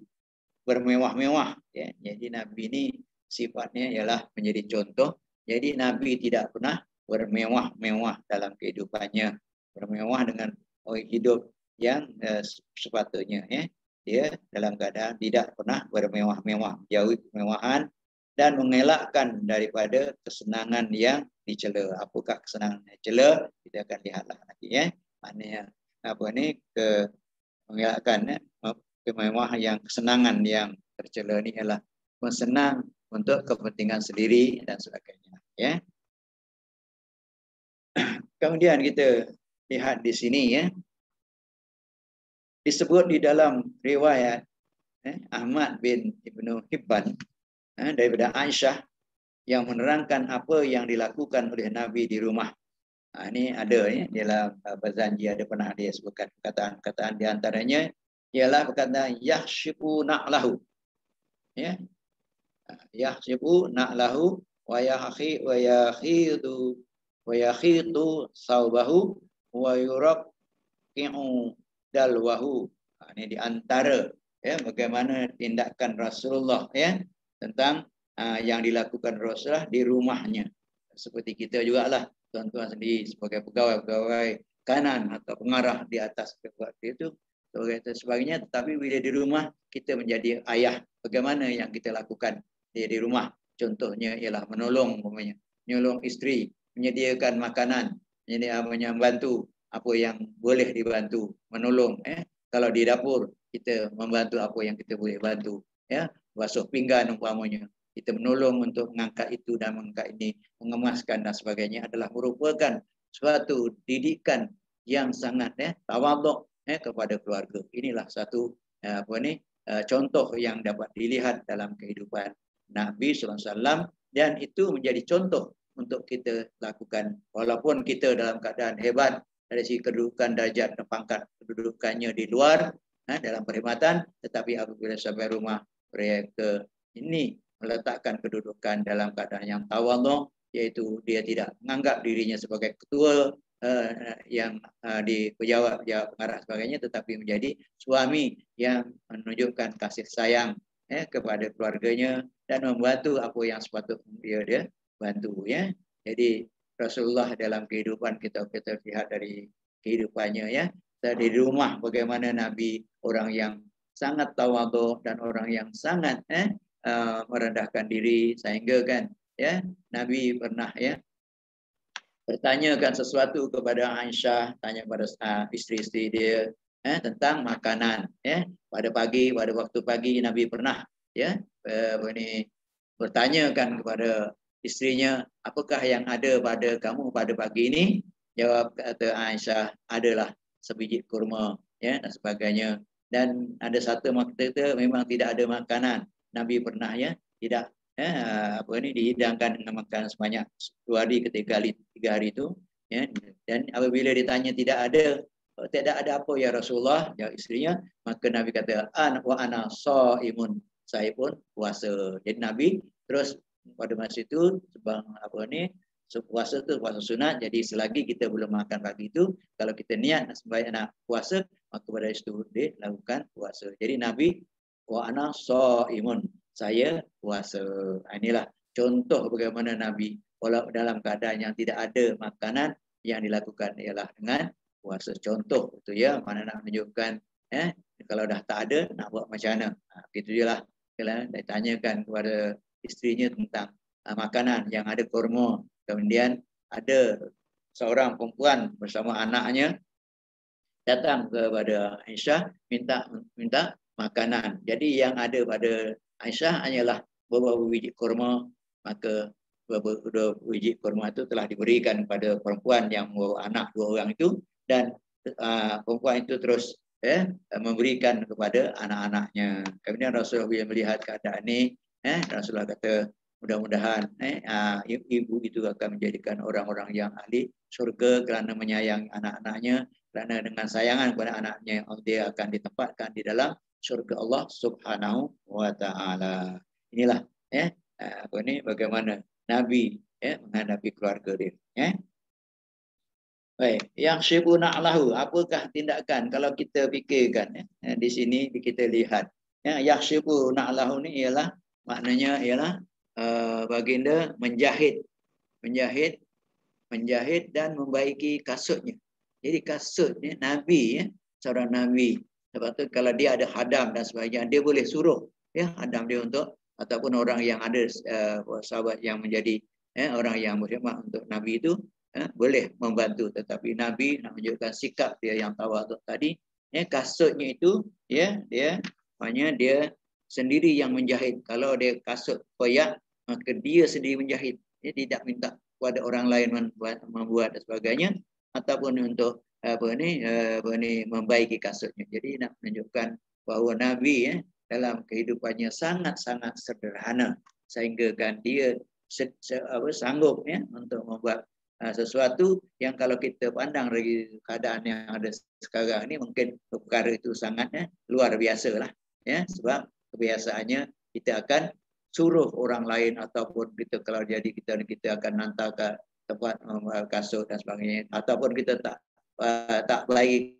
bermewah-mewah ya. Jadi nabi ini sifatnya ialah menjadi contoh. Jadi nabi tidak pernah bermewah-mewah dalam kehidupannya. Bermewah dengan hidup yang uh, sepatutnya ya. Dia dalam keadaan tidak pernah bermewah-mewah jauhi kemewahan dan mengelakkan daripada kesenangan yang dicela. Apakah kesenangan yang dicela? Kita akan lihatlah nanti ya. Maknanya apa ni ke mengelakkan ya, kemewahan yang kesenangan yang tercela ni ialah mensenang untuk kepentingan sendiri dan sebagainya ya. Kemudian kita lihat di sini ya. Disebut di dalam riwayat eh, Ahmad bin Ibnu Hibban eh, daripada Aisyah yang menerangkan apa yang dilakukan oleh Nabi di rumah. Ha, ini ada ya, dalam uh, Bazanji ada pernah dia sebutkan perkataan-perkataan di antaranya ialah perkataan yahshibu na'lahu. Ya. Ha, yahshibu na'lahu wa yakhi wa yakhidu wa yakhitu saubahu wa yuraqqi'u dalwahu. Ha, ini di antara ya bagaimana tindakan Rasulullah ya tentang uh, yang dilakukan Rasulullah di rumahnya. Seperti kita juga lah tuan-tuan sendiri sebagai pegawai-pegawai kanan atau pengarah di atas seperti itu sebagai sebagainya. Tetapi bila di rumah kita menjadi ayah. Bagaimana yang kita lakukan? Di, di rumah. Contohnya ialah menolong umpamanya. Menolong isteri menyediakan makanan menyediakan membantu apa yang boleh dibantu? Menolong eh. Kalau di dapur kita membantu apa yang kita boleh bantu ya basuh pinggan umpamanya. Kita menolong untuk mengangkat itu dan mengangkat ini mengemaskan dan sebagainya adalah merupakan suatu didikan yang sangat ya tawaduk eh, kepada keluarga. Inilah satu eh, apa ni eh, contoh yang dapat dilihat dalam kehidupan Nabi SAW dan itu menjadi contoh untuk kita lakukan. Walaupun kita dalam keadaan hebat dari segi kedudukan darjat dan pangkat kedudukannya di luar eh, dalam perkhidmatan tetapi apabila sampai rumah mereka ini meletakkan kedudukan dalam keadaan yang tawaduk iaitu dia tidak menganggap dirinya sebagai ketua uh, yang uh, di pejabat pejabat pengarah sebagainya tetapi menjadi suami yang menunjukkan kasih sayang eh, kepada keluarganya dan membantu apa yang sepatutnya dia dia bantu ya. Jadi Rasulullah dalam kehidupan kita kita lihat dari kehidupannya ya. Dari rumah bagaimana Nabi orang yang sangat tawadhu dan orang yang sangat eh, uh, merendahkan diri sehingga kan ya Nabi pernah ya bertanyakan sesuatu kepada Aisyah, tanya kepada uh, isteri-isteri dia eh, tentang makanan. Ya. Pada pagi, pada waktu pagi Nabi pernah ya ini bertanyakan kepada istrinya, apakah yang ada pada kamu pada pagi ini? Jawab kata Aisyah, adalah sebiji kurma ya dan sebagainya. Dan ada satu waktu itu memang tidak ada makanan. Nabi pernah ya tidak ya, apa ini dihidangkan dengan makan sebanyak dua hari ketika hari tiga hari itu ya. Dan apabila ditanya tidak ada oh, tidak ada apa ya Rasulullah ya istrinya maka Nabi kata an wa ana imun saya pun puasa. Jadi Nabi terus pada masa itu sebang apa ni puasa tu puasa sunat. Jadi selagi kita belum makan pagi itu kalau kita niat sembahyang nak puasa maka pada itu dia lakukan puasa jadi Nabi wa ana imun saya puasa. Ha, inilah contoh bagaimana Nabi walau dalam keadaan yang tidak ada makanan yang dilakukan ialah dengan puasa. Contoh itu ya, mana nak menunjukkan eh kalau dah tak ada nak buat macam mana. Ha, gitu je lah. Kalau ditanyakan kepada istrinya tentang uh, makanan yang ada kurma. Kemudian ada seorang perempuan bersama anaknya datang kepada Aisyah minta minta makanan. Jadi yang ada pada Aisyah hanyalah beberapa biji kurma maka beberapa biji kurma itu telah diberikan kepada perempuan yang membawa anak dua orang itu dan uh, perempuan itu terus eh, memberikan kepada anak-anaknya. Kemudian Rasulullah bila melihat keadaan ini, eh, Rasulullah kata mudah-mudahan eh, uh, ibu itu akan menjadikan orang-orang yang ahli surga kerana menyayangi anak-anaknya kerana dengan sayangan kepada anaknya dia akan ditempatkan di dalam syurga Allah Subhanahu wa taala. Inilah ya apa ni bagaimana Nabi ya menghadapi keluarga dia ya. Baik, yang syibu na'lahu, apakah tindakan kalau kita fikirkan ya, ya di sini kita lihat ya yang syibu na'lahu ni ialah maknanya ialah uh, baginda menjahit menjahit menjahit dan membaiki kasutnya. Jadi kasutnya Nabi ya, seorang Nabi sebab tu kalau dia ada hadam dan sebagainya, dia boleh suruh ya hadam dia untuk ataupun orang yang ada uh, sahabat yang menjadi ya, orang yang berkhidmat untuk Nabi itu ya, boleh membantu. Tetapi Nabi nak menunjukkan sikap dia yang tawaduk tadi, ya, kasutnya itu ya dia hanya dia sendiri yang menjahit. Kalau dia kasut koyak, maka dia sendiri menjahit. Dia tidak minta kepada orang lain membuat dan sebagainya ataupun untuk apa ni apa ni membaiki kasutnya. Jadi nak menunjukkan bahawa Nabi ya dalam kehidupannya sangat-sangat sederhana sehingga kan dia se, se, apa, sanggup ya untuk membuat uh, sesuatu yang kalau kita pandang dari keadaan yang ada sekarang ini mungkin perkara itu sangatnya luar biasa lah ya sebab kebiasaannya kita akan suruh orang lain ataupun kita kalau jadi kita kita akan hantar ke tempat uh, kasut dan sebagainya. Ataupun kita tak uh, tak baik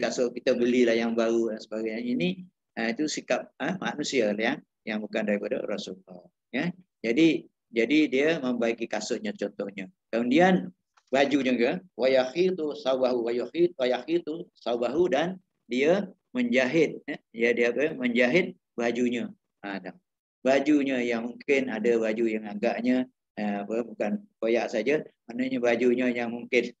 kasut kita belilah yang baru dan sebagainya. Ini uh, itu sikap uh, manusia ya yang bukan daripada Rasulullah ya. Jadi jadi dia membaiki kasutnya contohnya. Kemudian bajunya ke wayakhitu sawahu wayakhitu wayakhitu sawahu dan dia menjahit ya. Dia dia apa menjahit bajunya. Ha, bajunya yang mungkin ada baju yang agaknya Eh, apa bukan koyak saja. Maknanya bajunya yang mungkin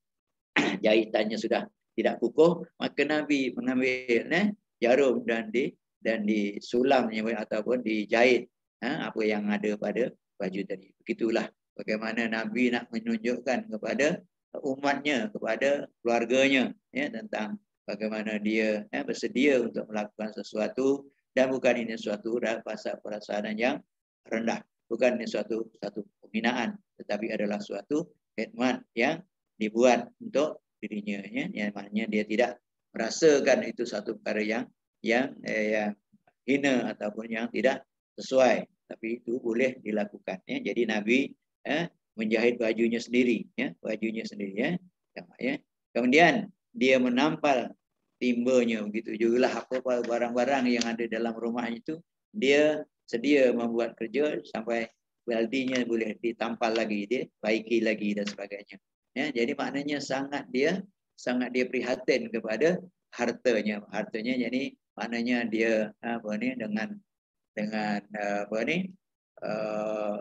jahitannya sudah tidak kukuh maka nabi mengambil eh, jarum dan di dan disulamnya ataupun dijahit eh, apa yang ada pada baju tadi. Begitulah bagaimana nabi nak menunjukkan kepada umatnya kepada keluarganya ya tentang bagaimana dia eh, bersedia untuk melakukan sesuatu. Dan bukan ini suatu rasa perasaan yang rendah bukan suatu satu pembinaan tetapi adalah suatu khidmat yang dibuat untuk dirinya ya. Yang maknanya dia tidak merasakan itu satu perkara yang yang eh, yang hina ataupun yang tidak sesuai. Tapi itu boleh dilakukan ya. Jadi nabi eh, menjahit bajunya sendiri ya bajunya sendiri ya. Ya kemudian dia menampal timbanya begitu juga lah apa barang-barang yang ada dalam rumah itu dia sedia membuat kerja sampai weldinya boleh ditampal lagi dia baiki lagi dan sebagainya. Ya jadi maknanya sangat dia sangat dia prihatin kepada hartanya. Hartanya jadi maknanya dia apa ni dengan dengan apa ni uh,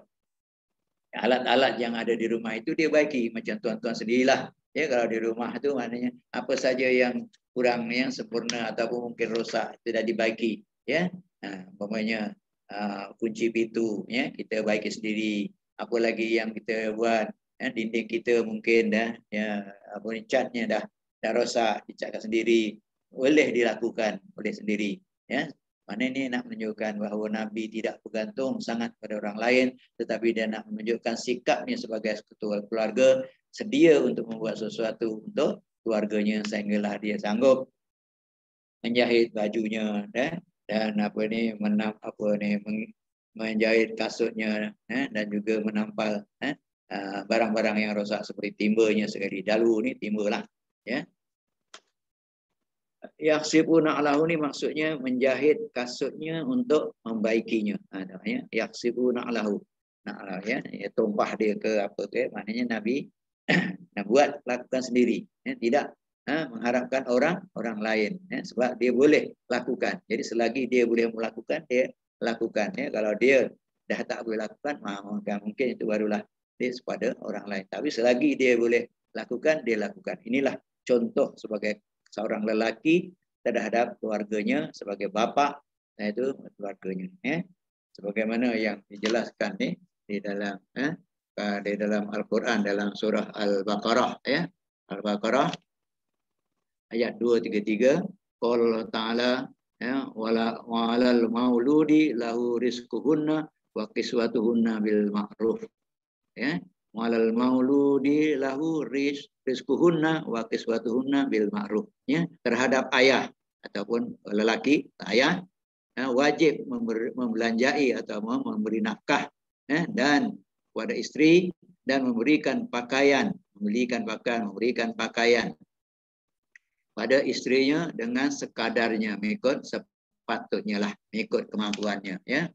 alat-alat yang ada di rumah itu dia baiki. Macam tuan-tuan sendirilah ya kalau di rumah tu maknanya apa saja yang kurang yang sempurna ataupun mungkin rosak tidak dibaiki ya. Nah, umpamanya uh, kunci pintu ya. Kita baiki sendiri. Apa lagi yang kita buat? Ya, dinding kita mungkin dah ya apa ni catnya dah dah rosak dicatkan sendiri. Boleh dilakukan oleh sendiri ya. Mana ini nak menunjukkan bahawa Nabi tidak bergantung sangat pada orang lain tetapi dia nak menunjukkan sikapnya sebagai ketua keluarga sedia untuk membuat sesuatu untuk keluarganya sehinggalah dia sanggup menjahit bajunya dan dan apa ni menam apa ni menjahit kasutnya eh, dan juga menampal eh, uh, barang-barang yang rosak seperti timbanya sekali. Dalu ni timbalah ya. Yaksibuna alahu ni maksudnya menjahit kasutnya untuk membaikinya. Ha namanya yaksibuna alahu. Nak ya, ya tumpah dia ke apa ke maknanya nabi nak buat lakukan sendiri ya, tidak ha, mengharapkan orang orang lain ya, sebab dia boleh lakukan. Jadi selagi dia boleh melakukan dia lakukan ya. Kalau dia dah tak boleh lakukan maka mungkin itu barulah dia kepada orang lain. Tapi selagi dia boleh lakukan dia lakukan. Inilah contoh sebagai seorang lelaki terhadap keluarganya sebagai bapa yaitu keluarganya ya. Sebagaimana yang dijelaskan ni di dalam eh, di dalam Al-Quran dalam surah Al-Baqarah ya. Al-Baqarah ayat 233 qala ta'ala ya wala walal mauludi lahu rizquhunna wa kiswatuhunna bil ma'ruf ya walal mauludi lahu riz rizquhunna wa kiswatuhunna bil ma'ruf ya terhadap ayah ataupun lelaki ayah ya, wajib membelanjai atau memberi nafkah ya, dan kepada istri dan memberikan pakaian memberikan pakaian memberikan pakaian pada istrinya dengan sekadarnya. Mengikut sepatutnya lah mengikut kemampuannya ya.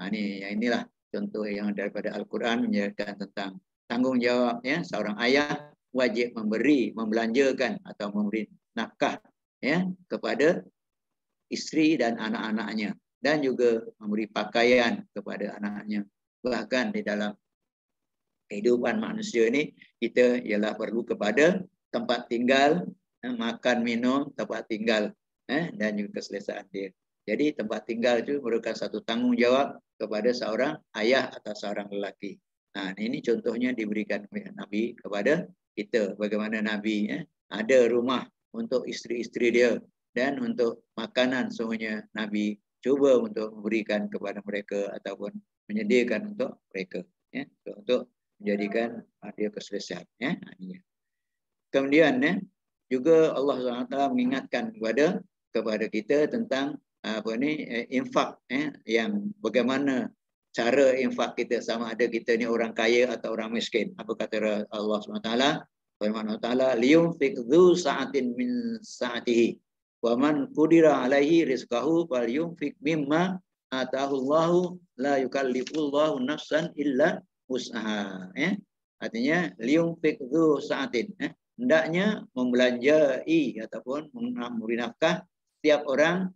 Ha, ini yang inilah contoh yang daripada Al-Quran menjelaskan tentang tanggungjawab ya. Seorang ayah wajib memberi membelanjakan atau memberi nafkah ya kepada istri dan anak-anaknya. Dan juga memberi pakaian kepada anak-anaknya. Bahkan di dalam kehidupan manusia ini kita ialah perlu kepada tempat tinggal eh, makan minum tempat tinggal eh, dan juga keselesaan dia. Jadi tempat tinggal itu merupakan satu tanggungjawab kepada seorang ayah atau seorang lelaki. Nah, ini contohnya diberikan oleh Nabi kepada kita. Bagaimana Nabi eh, ada rumah untuk isteri-isteri dia dan untuk makanan semuanya Nabi cuba untuk memberikan kepada mereka ataupun menyediakan untuk mereka ya untuk menjadikan dia keselesaan ya kemudian ya juga Allah SWT mengingatkan kepada kepada kita tentang apa ni eh, infak eh, yang bagaimana cara infak kita sama ada kita ni orang kaya atau orang miskin. Apa kata Allah SWT? Firman Allah Ta'ala, liyumfik dhu sa'atin min sa'atihi. Wa man kudira alaihi rizkahu fal yumfik mimma atahullahu la yukallifullahu nafsan illa usaha. Ya? Artinya, liyumfik dhu sa'atin. Eh? Hendaknya membelanjai ataupun memberi nafkah setiap orang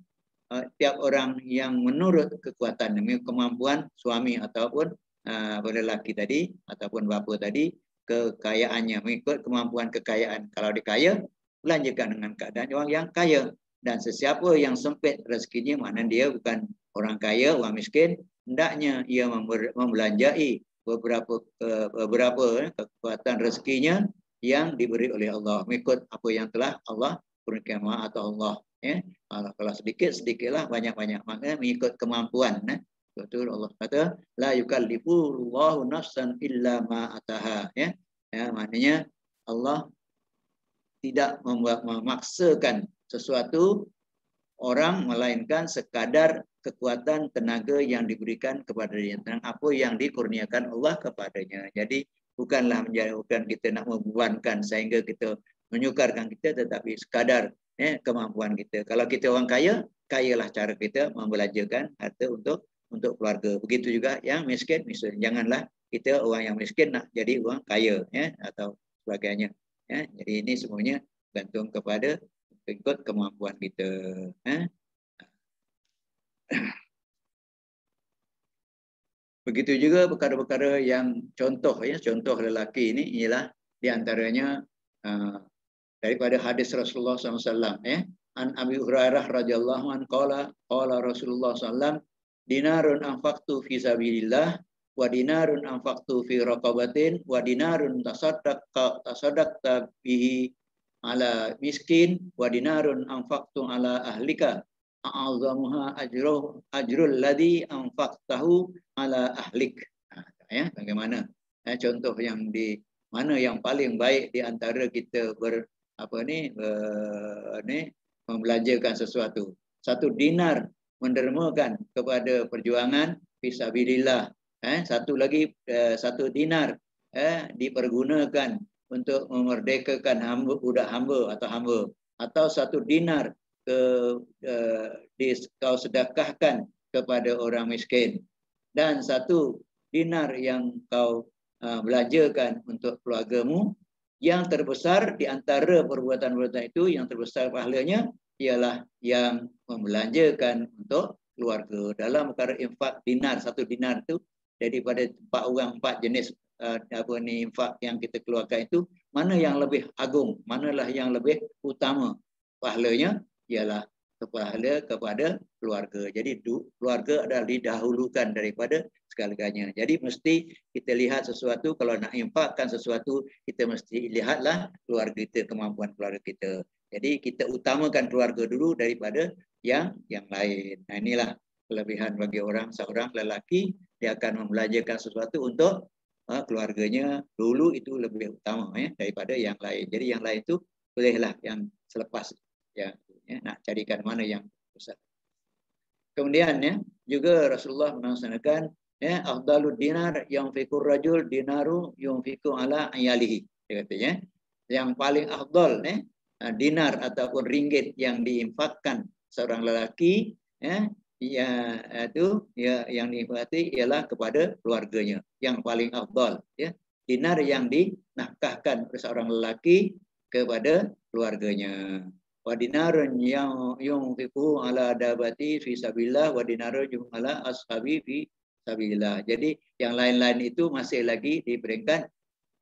uh, tiap orang yang menurut kekuatan kemampuan suami ataupun uh, lelaki tadi ataupun bapa tadi kekayaannya mengikut kemampuan kekayaan. Kalau dikaya belanjakan dengan keadaan orang yang kaya. Dan sesiapa yang sempit rezekinya mana dia bukan orang kaya orang miskin hendaknya ia membelanjai beberapa beberapa eh, kekuatan rezekinya yang diberi oleh Allah. Mengikut apa yang telah Allah kurniakan atau Allah ya. Kalau sedikit sedikitlah banyak banyak maknanya mengikut kemampuan ya betul Allah kata la yukallifu Allahu nafsan illa ma ataha ya. Ya maknanya Allah tidak membuat memaksakan sesuatu orang melainkan sekadar kekuatan tenaga yang diberikan kepada dia tentang apa yang dikurniakan Allah kepadanya. Jadi bukanlah menjadi bukan kita nak membebankan sehingga kita menyukarkan kita tetapi sekadar eh, kemampuan kita. Kalau kita orang kaya, kayalah cara kita membelanjakan harta untuk untuk keluarga. Begitu juga yang miskin, misalnya janganlah kita orang yang miskin nak jadi orang kaya ya atau sebagainya. Ya. Jadi ini semuanya gantung kepada ikut kemampuan kita. Ya. Begitu juga perkara-perkara yang contoh ya contoh lelaki ini ialah di antaranya uh, daripada hadis Rasulullah SAW. Eh? An Abi Hurairah radhiyallahu an qala qala Rasulullah SAW dinarun anfaqtu fi sabilillah wa dinarun anfaqtu fi raqabatin wa dinarun tasaddaqta tasaddaqta bihi ala miskin wa dinarun anfaqtu ala ahlika a'azamuha ajruh ajrul ladhi anfaqtahu ala ahlik ya bagaimana ya, contoh yang di mana yang paling baik di antara kita ber, apa ni uh, ni membelanjakan sesuatu. Satu dinar mendermakan kepada perjuangan fisabilillah. Eh, satu lagi uh, satu dinar eh, dipergunakan untuk memerdekakan hamba budak hamba atau hamba atau satu dinar ke uh, kau sedekahkan kepada orang miskin. Dan satu dinar yang kau uh, belanjakan untuk keluargamu yang terbesar di antara perbuatan-perbuatan itu yang terbesar pahalanya ialah yang membelanjakan untuk keluarga. Dalam perkara infak dinar satu dinar itu daripada empat orang empat jenis uh, apa ni infak yang kita keluarkan itu mana yang lebih agung manalah yang lebih utama pahalanya ialah kepada kepada keluarga. Jadi keluarga adalah didahulukan daripada segala-galanya. Jadi mesti kita lihat sesuatu kalau nak infakkan sesuatu kita mesti lihatlah keluarga kita kemampuan keluarga kita. Jadi kita utamakan keluarga dulu daripada yang yang lain. Nah inilah kelebihan bagi orang seorang lelaki dia akan membelanjakan sesuatu untuk uh, keluarganya dulu itu lebih utama ya daripada yang lain. Jadi yang lain itu bolehlah yang selepas ya ya, nak carikan mana yang besar. Kemudian ya, juga Rasulullah melaksanakan ya afdalud dinar yang fikur rajul dinaru yang fikur ala ayalihi. Katanya, yang paling afdal ya, dinar ataupun ringgit yang diinfakkan seorang lelaki ya, ya itu ya yang diinfakkan ialah kepada keluarganya yang paling afdal ya. Dinar yang dinafkahkan oleh seorang lelaki kepada keluarganya wa dinarun yang yunfiqu ala dabati fi sabilillah wa dinarun yung ala ashabi fi sabilillah. Jadi yang lain-lain itu masih lagi diberikan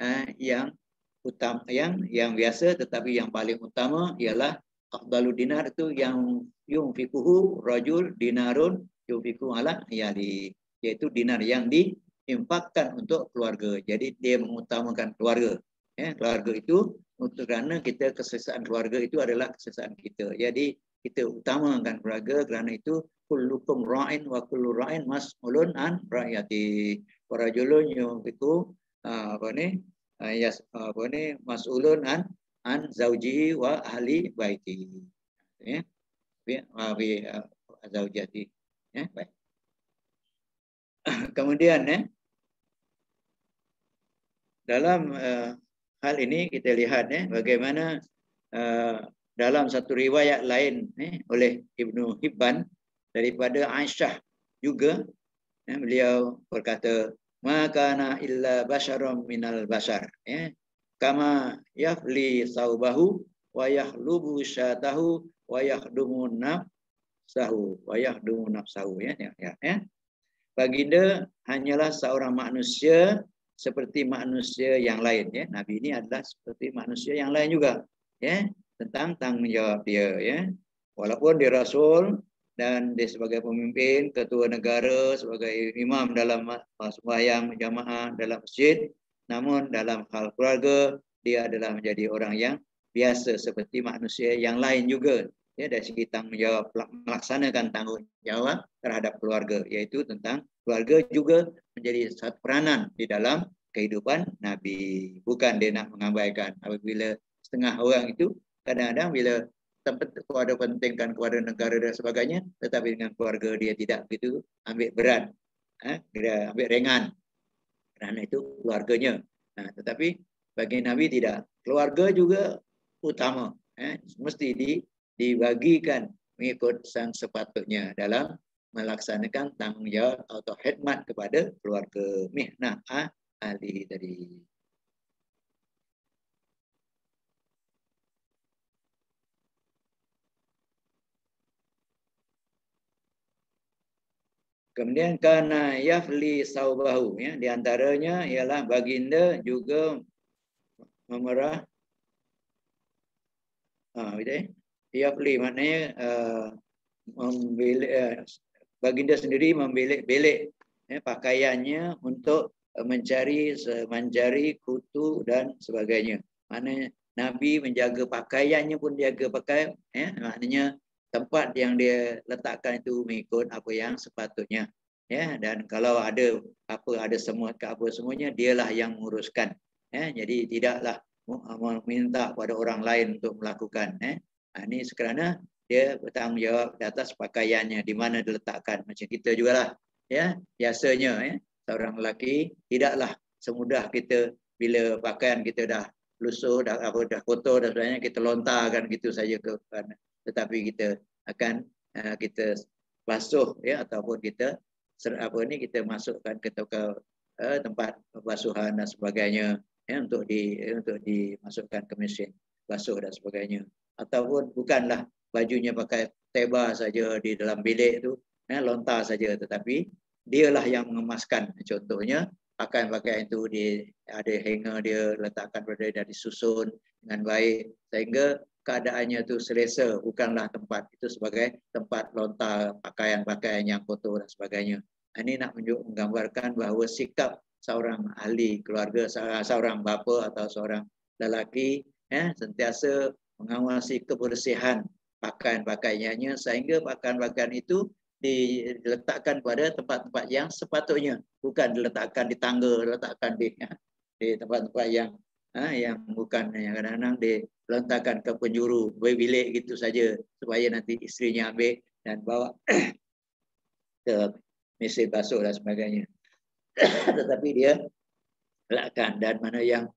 uh, yang utama yang yang biasa tetapi yang paling utama ialah afdalu dinar itu yang yunfiquhu rajul dinarun yunfiqu ala yali yaitu dinar yang diinfakkan untuk keluarga. Jadi dia mengutamakan keluarga. Ya, keluarga itu untuk kerana kita kesesaan keluarga itu adalah kesesaan kita. Jadi kita utamakan keluarga kerana itu kullukum ra'in wa kullu ra'in mas'ulun an ra'yati. Para julun itu ah, apa ni? Ya apa ni? Mas'ulun an an zaujihi wa ahli baiti. Ya. zaujati. Ya, baik. Kemudian ya, dalam uh, hal ini kita lihat ya, bagaimana uh, dalam satu riwayat lain ya, oleh Ibnu Hibban daripada Aisyah juga ya, beliau berkata makana illa basharum minal bashar ya kama yafli saubahu wa yahlubu syatahu wa yahdumu nafsahu wa yahdumu nafsahu ya ya ya, ya. baginda hanyalah seorang manusia seperti manusia yang lain ya. Nabi ini adalah seperti manusia yang lain juga ya tentang tanggungjawab dia ya. Walaupun dia rasul dan dia sebagai pemimpin ketua negara sebagai imam dalam sembahyang jamaah dalam masjid namun dalam hal keluarga dia adalah menjadi orang yang biasa seperti manusia yang lain juga ya dari segi tanggungjawab melaksanakan tanggungjawab terhadap keluarga iaitu tentang keluarga juga menjadi satu peranan di dalam kehidupan Nabi. Bukan dia nak mengabaikan. Apabila setengah orang itu, kadang-kadang bila tempat keluarga pentingkan kepada negara dan sebagainya, tetapi dengan keluarga dia tidak begitu ambil berat. Ha? Dia ambil ringan. Kerana itu keluarganya. Tetapi bagi Nabi tidak. Keluarga juga utama. Ha? Mesti di, dibagikan mengikut sang sepatutnya dalam melaksanakan tanggungjawab atau khidmat kepada keluarga mihnah ah, ahli tadi. Kemudian karena yafli saubahu ya di antaranya ialah baginda juga memerah ah uh, yafli maknanya uh, membilik uh, baginda sendiri membelik-belik ya, pakaiannya untuk eh, mencari mencari kutu dan sebagainya. Mana Nabi menjaga pakaiannya pun dia jaga pakai, ya, maknanya tempat yang dia letakkan itu mengikut apa yang sepatutnya. Ya, dan kalau ada apa ada semua ke apa semuanya dialah yang menguruskan. Ya, jadi tidaklah meminta pada orang lain untuk melakukan. Ini sekerana dia bertanggungjawab di atas pakaiannya di mana diletakkan macam kita juga lah ya. Biasanya ya seorang lelaki tidaklah semudah kita bila pakaian kita dah lusuh dah apa dah kotor dan sebagainya kita lontarkan gitu saja ke tetapi kita akan uh, kita basuh ya ataupun kita apa ni kita masukkan ke uh, tempat basuhan dan sebagainya ya untuk di untuk dimasukkan ke mesin basuh dan sebagainya ataupun bukanlah bajunya pakai teba saja di dalam bilik tu, eh, lontar saja. Tetapi dialah yang mengemaskan. Contohnya pakaian-pakaian itu di ada hanger dia letakkan pada dari susun dengan baik sehingga keadaannya itu selesa bukanlah tempat itu sebagai tempat lontar pakaian-pakaian yang kotor dan sebagainya. Ini nak menunjuk menggambarkan bahawa sikap seorang ahli keluarga seorang bapa atau seorang lelaki eh, sentiasa mengawasi kebersihan pakaian-pakaiannya sehingga pakaian-pakaian itu diletakkan pada tempat-tempat yang sepatutnya. Bukan diletakkan di tangga diletakkan di ya, di tempat-tempat yang ha, yang bukan yang kadang-kadang diletakkan ke penjuru bilik gitu saja supaya nanti istrinya ambil dan bawa ke mesin basuh dan sebagainya. Tetapi dia letakkan dan mana yang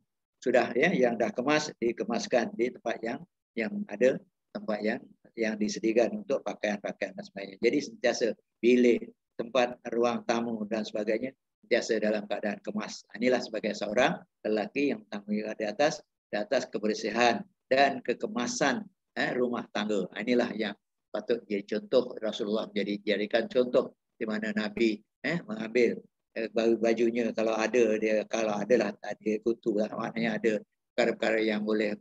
sudah ya yang dah kemas dikemaskan di tempat yang yang ada tempat yang yang disediakan untuk pakaian-pakaian dan sebagainya. Jadi sentiasa bilik, tempat ruang tamu dan sebagainya sentiasa dalam keadaan kemas. Inilah sebagai seorang lelaki yang tanggung jawab di atas di atas kebersihan dan kekemasan eh, rumah tangga. Inilah yang patut jadi contoh Rasulullah jadi jadikan contoh di mana Nabi eh, mengambil eh, baju bajunya kalau ada dia kalau adalah ada kutu lah maknanya ada perkara-perkara yang boleh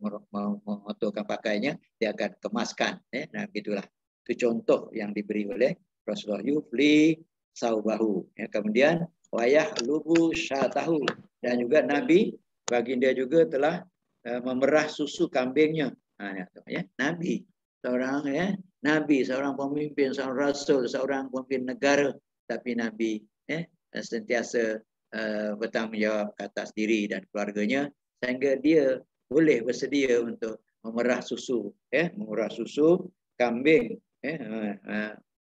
mengotorkan pakainya dia akan kemaskan ya nah gitulah itu contoh yang diberi oleh Rasulullah. Yufli saubahu. Ya kemudian wayah lubu syatahu. Dan juga nabi baginda juga telah uh, memerah susu kambingnya. Ha, ya, ya. Nabi seorang ya. Nabi seorang pemimpin seorang rasul seorang pemimpin negara. Tapi nabi ya sentiasa uh, bertanggungjawab atas diri dan keluarganya sehingga dia boleh bersedia untuk memerah susu ya memerah susu kambing ya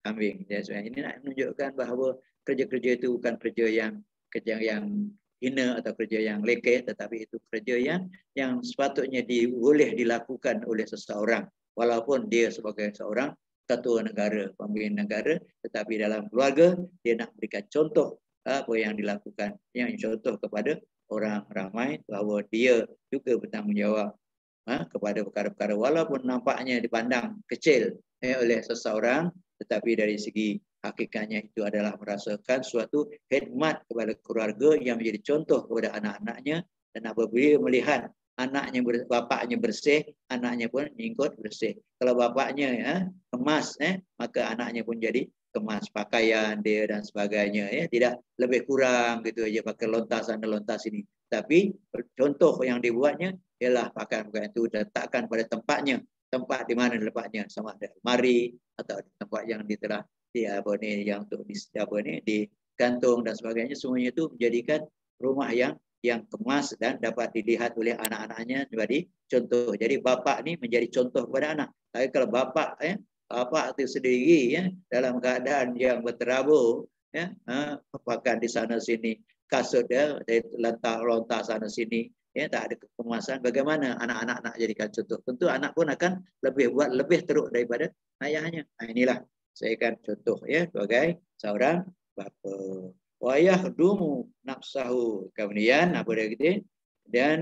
kambing. Ya, so, ini nak menunjukkan bahawa kerja-kerja itu bukan kerja yang kerja yang hina atau kerja yang lekeh tetapi itu kerja yang yang sepatutnya di, boleh dilakukan oleh seseorang walaupun dia sebagai seorang ketua negara, pemimpin negara tetapi dalam keluarga dia nak berikan contoh apa yang dilakukan. Yang contoh kepada orang ramai bahawa dia juga bertanggungjawab ha, kepada perkara-perkara. Walaupun nampaknya dipandang kecil eh, oleh seseorang tetapi dari segi hakikatnya itu adalah merasakan suatu khidmat kepada keluarga yang menjadi contoh kepada anak-anaknya. Dan apabila melihat anaknya bapaknya bersih anaknya pun ikut bersih. Kalau bapaknya ya kemas eh maka anaknya pun jadi kemas pakaian dia dan sebagainya ya. Tidak lebih kurang gitu aja pakai lontas sana lontas ini. Tapi contoh yang dibuatnya ialah pakaian-pakaian itu letakkan pada tempatnya. Tempat di mana letaknya sama ada almari atau tempat yang di telah di apa ni yang untuk di apa ni di gantung dan sebagainya. Semuanya itu menjadikan rumah yang yang kemas dan dapat dilihat oleh anak-anaknya. Sebagai contoh. Jadi bapa ni menjadi contoh kepada anak. Tapi kalau bapa eh bapa itu sendiri ya dalam keadaan yang berterabur ya ha, pakai di sana sini kasut ya letak lontar sana sini ya tak ada kemasan. Bagaimana anak-anak nak jadikan contoh? Tentu anak pun akan lebih buat lebih teruk daripada ayahnya. Nah, inilah saya akan contoh ya sebagai seorang bapa. Wayah dumu nafsahu. Kemudian apa dia kata? Dan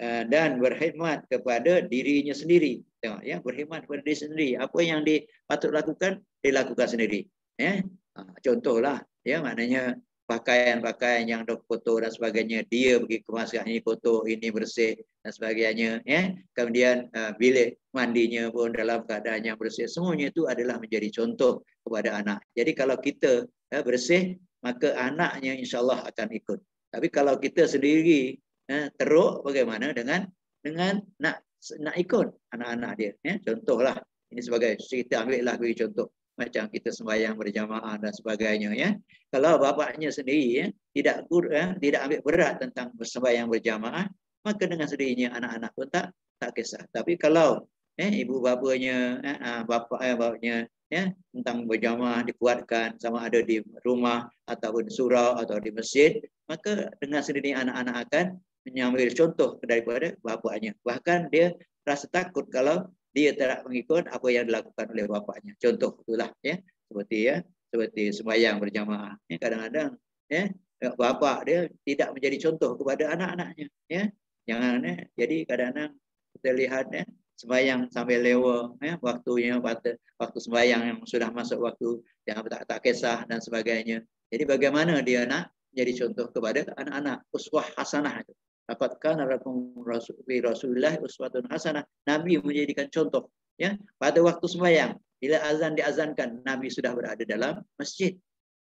uh, dan berkhidmat kepada dirinya sendiri tengok ya berkhidmat kepada diri sendiri. Apa yang dipatut lakukan dilakukan sendiri ya. Uh, contohlah ya maknanya pakaian-pakaian yang dah kotor dan sebagainya dia pergi kemaskan ini kotor ini bersih dan sebagainya ya. Kemudian uh, bilik mandinya pun dalam keadaan yang bersih semuanya itu adalah menjadi contoh kepada anak. Jadi kalau kita uh, bersih maka anaknya insyaallah akan ikut. Tapi kalau kita sendiri uh, teruk bagaimana dengan dengan nak nak ikut anak-anak dia ya. Contohlah ini sebagai kita ambillah bagi contoh macam kita sembahyang berjamaah dan sebagainya ya. Kalau bapaknya sendiri ya tidak ya, tidak ambil berat tentang bersembahyang berjamaah maka dengan sendirinya anak-anak pun tak tak kisah. Tapi kalau eh ibu bapanya eh, ah, bapa eh, bapanya ya tentang berjamaah dikuatkan sama ada di rumah ataupun surau atau di masjid maka dengan sendirinya anak-anak akan mengambil contoh daripada bapaknya bahkan dia rasa takut kalau dia tidak mengikut apa yang dilakukan oleh bapaknya. Contoh itulah ya, seperti ya, seperti sembahyang berjamaah. Ya, kadang-kadang ya, bapa dia tidak menjadi contoh kepada anak-anaknya. Ya, jangan ya. Jadi kadang-kadang kita lihat ya, sembahyang sampai lewa, ya, waktunya waktu, waktu sembahyang yang sudah masuk waktu yang tak, tak kisah dan sebagainya. Jadi bagaimana dia nak jadi contoh kepada anak-anak uswah hasanah itu. Dapatkan lakum rasul Rasulullah uswatun hasanah. Nabi menjadikan contoh ya pada waktu sembahyang bila azan diazankan Nabi sudah berada dalam masjid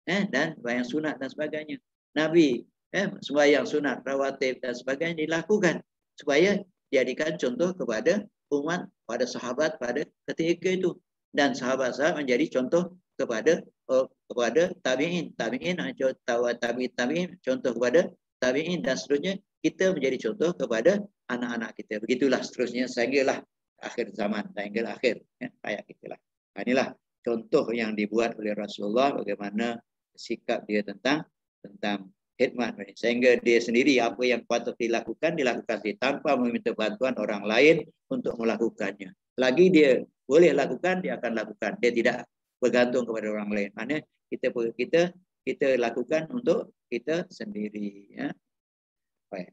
eh dan sembahyang sunat dan sebagainya. Nabi eh sembahyang sunat rawatib dan sebagainya dilakukan supaya jadikan contoh kepada umat pada sahabat pada ketika itu dan sahabat-sahabat menjadi contoh kepada oh, kepada tabi'in tabi'in tabi'in tabi'in contoh kepada tabi'in dan seterusnya kita menjadi contoh kepada anak-anak kita. Begitulah seterusnya sehinggalah akhir zaman, sehingga akhir ya, ayat kita lah. Ha, inilah contoh yang dibuat oleh Rasulullah bagaimana sikap dia tentang tentang khidmat sehingga dia sendiri apa yang patut dilakukan dilakukan sendiri tanpa meminta bantuan orang lain untuk melakukannya. Lagi dia boleh lakukan dia akan lakukan. Dia tidak bergantung kepada orang lain. Mana kita kita kita lakukan untuk kita sendiri ya. Baik.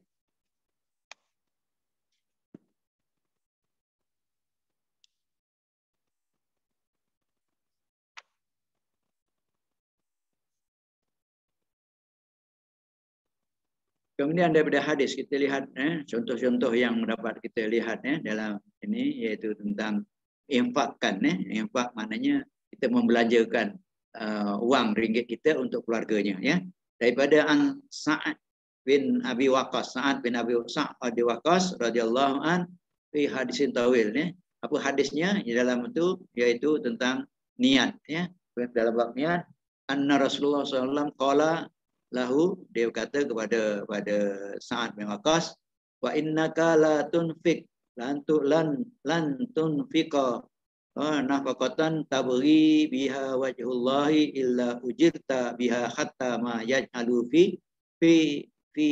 Kemudian daripada hadis kita lihat eh, contoh-contoh yang dapat kita lihat eh, dalam ini iaitu tentang infakkan eh, infak maknanya kita membelanjakan uh, wang ringgit kita untuk keluarganya ya daripada an Sa'ad bin Abi Waqqas Sa'ad bin Abi Sa'ad Waqqas radhiyallahu an fi hadisin tawil ya. Apa hadisnya di dalam itu yaitu tentang niat ya. Dalam bab niat anna Rasulullah SAW qala lahu dia kata kepada kepada Sa'ad bin Waqqas wa innaka la tunfik lan tu lan lan tunfika uh, nafaqatan biha wajhullahi illa ujirta biha hatta ma yaj'alu fi fi fi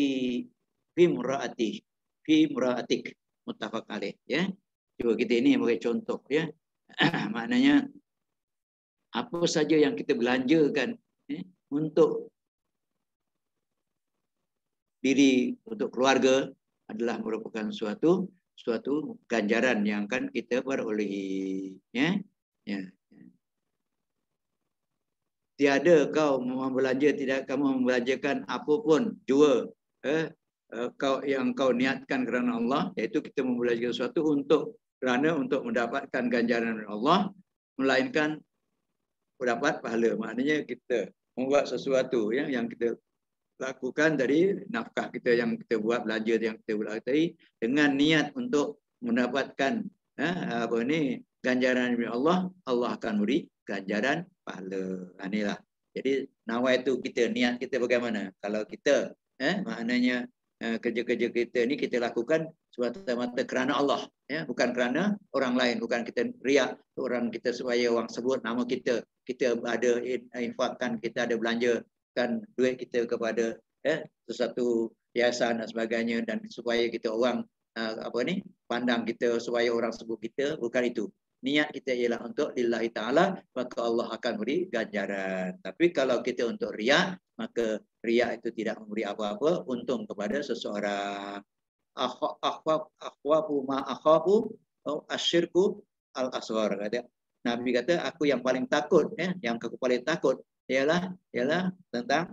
fi muraati. Fi muraatik. Muttafaq alaih ya. Cuba kita ini sebagai contoh ya. Maknanya apa saja yang kita belanjakan ya, untuk diri untuk keluarga adalah merupakan suatu suatu ganjaran yang akan kita berolehi ya. Ya tiada kau membelanja tidak kamu membelanjakan apapun jua eh, eh, kau yang kau niatkan kerana Allah iaitu kita membelanjakan sesuatu untuk kerana untuk mendapatkan ganjaran dari Allah melainkan mendapat pahala. Maknanya kita membuat sesuatu ya, yang kita lakukan dari nafkah kita yang kita buat belanja yang kita buat tadi dengan niat untuk mendapatkan ha, apa ni ganjaran dari Allah Allah akan beri ganjaran pahala. Ha, inilah jadi nawa itu kita niat kita bagaimana? Kalau kita eh maknanya eh, kerja-kerja kita ni kita lakukan semata-mata kerana Allah ya. Bukan kerana orang lain bukan kita riak orang kita supaya orang sebut nama kita. Kita ada infakkan kita ada belanja kan duit kita kepada eh, sesuatu yayasan dan sebagainya dan supaya kita orang uh, apa ni pandang kita supaya orang sebut kita bukan itu niat kita ialah untuk lillahi taala maka Allah akan beri ganjaran tapi kalau kita untuk riak maka riak itu tidak memberi apa-apa untung kepada seseorang akhwab akhwabu ma akhabu atau asyirku al asghar kata Nabi kata aku yang paling takut ya yang aku paling takut ialah ialah tentang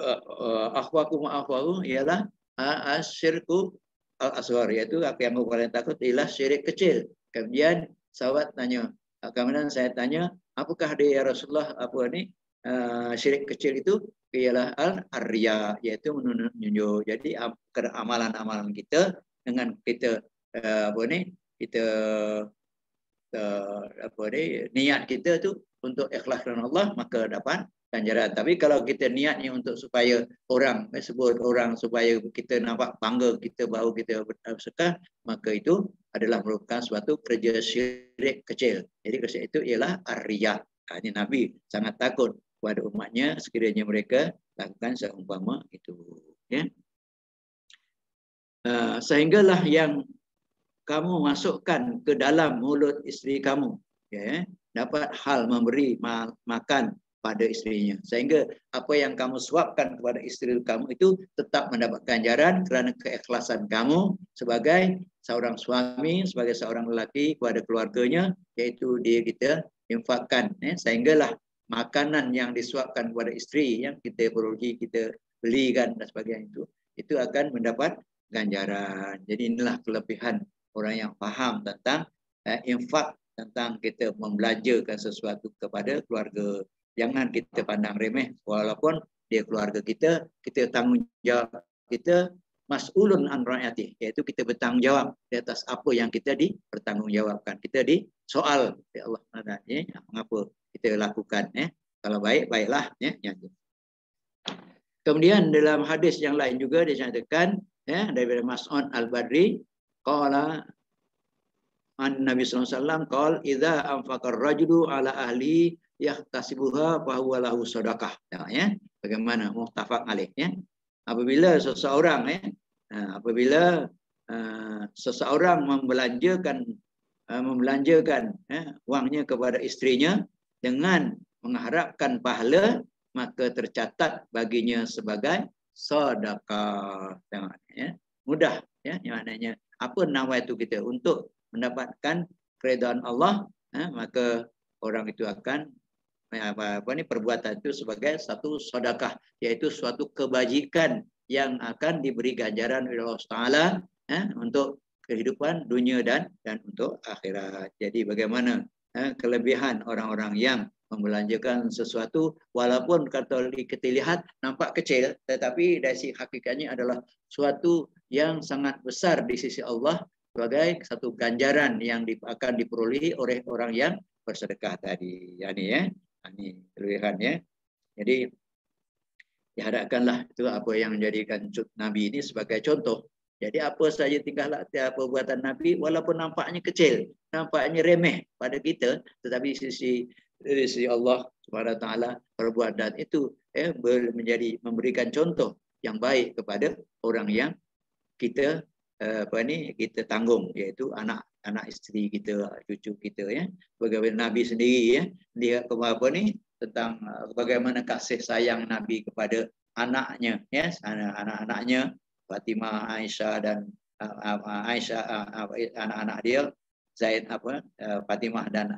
uh, uh, akhwaku ma'akhwaku ialah asyirku al-asghar iaitu apa yang aku paling takut ialah syirik kecil. Kemudian sahabat tanya, kemudian saya tanya, apakah dia ya Rasulullah apa ni uh, syirik kecil itu ialah al-riya iaitu menunjuk. Jadi amalan-amalan kita dengan kita uh, apa ni kita uh, apa ni niat kita tu untuk ikhlas kerana Allah maka dapat ganjaran. Tapi kalau kita niatnya untuk supaya orang eh, sebut orang supaya kita nampak bangga kita bahawa kita bersedekah maka itu adalah merupakan suatu kerja syirik kecil. Jadi kerja itu ialah ar-riya. Ini Nabi sangat takut kepada umatnya sekiranya mereka lakukan seumpama itu. Ya. Uh, sehinggalah yang kamu masukkan ke dalam mulut isteri kamu ya dapat hal memberi makan pada istrinya sehingga apa yang kamu suapkan kepada istri kamu itu tetap mendapat ganjaran kerana keikhlasan kamu sebagai seorang suami sebagai seorang lelaki kepada keluarganya iaitu dia kita infakkan eh, sehinggalah makanan yang disuapkan kepada istri yang kita pergi kita belikan dan sebagainya itu itu akan mendapat ganjaran. Jadi inilah kelebihan orang yang faham tentang eh, infak tentang kita membelanjakan sesuatu kepada keluarga. Jangan kita pandang remeh walaupun dia keluarga kita, kita tanggungjawab kita mas'ulun an ra'yati iaitu kita bertanggungjawab di atas apa yang kita dipertanggungjawabkan. Kita di soal ya Allah Taala ya, mengapa kita lakukan ya. Kalau baik baiklah ya. ya. Kemudian dalam hadis yang lain juga dinyatakan ya daripada Mas'ud Al-Badri qala an Nabi sallallahu alaihi wasallam qol idza anfaqar rajulu ala ahli yahtasibuha fa huwa lahu sadaqah. Ya, ya. Bagaimana muttafaq alaih ya. Apabila seseorang ya ha, apabila uh, seseorang membelanjakan uh, membelanjakan ya, wangnya kepada istrinya dengan mengharapkan pahala maka tercatat baginya sebagai sedekah ya. Mudah ya. Maknanya apa nama itu kita untuk mendapatkan keredaan Allah, eh, maka orang itu akan apa, apa ni perbuatan itu sebagai satu sedekah, yaitu suatu kebajikan yang akan diberi ganjaran oleh Allah Taala eh, untuk kehidupan dunia dan dan untuk akhirat. Jadi bagaimana eh, kelebihan orang-orang yang membelanjakan sesuatu walaupun kata kita nampak kecil tetapi dari sisi hakikatnya adalah suatu yang sangat besar di sisi Allah sebagai satu ganjaran yang akan diperolehi oleh orang yang bersedekah tadi. Ya ni ya. Ini kelebihan ya. Jadi diharapkanlah itu apa yang menjadikan Nabi ini sebagai contoh Jadi apa saja tingkah laku perbuatan Nabi walaupun nampaknya kecil, nampaknya remeh pada kita tetapi sisi sisi Allah Subhanahu taala perbuatan itu eh menjadi memberikan contoh yang baik kepada orang yang kita eh, apa ni kita tanggung iaitu anak anak isteri kita cucu kita ya. Bagaimana Nabi sendiri ya. Dia apa ni? Tentang uh, bagaimana kasih sayang Nabi kepada anaknya ya. Anak-anaknya Fatimah Aisyah dan uh, uh, Aisyah anak-anak dia Zaid apa Fatimah dan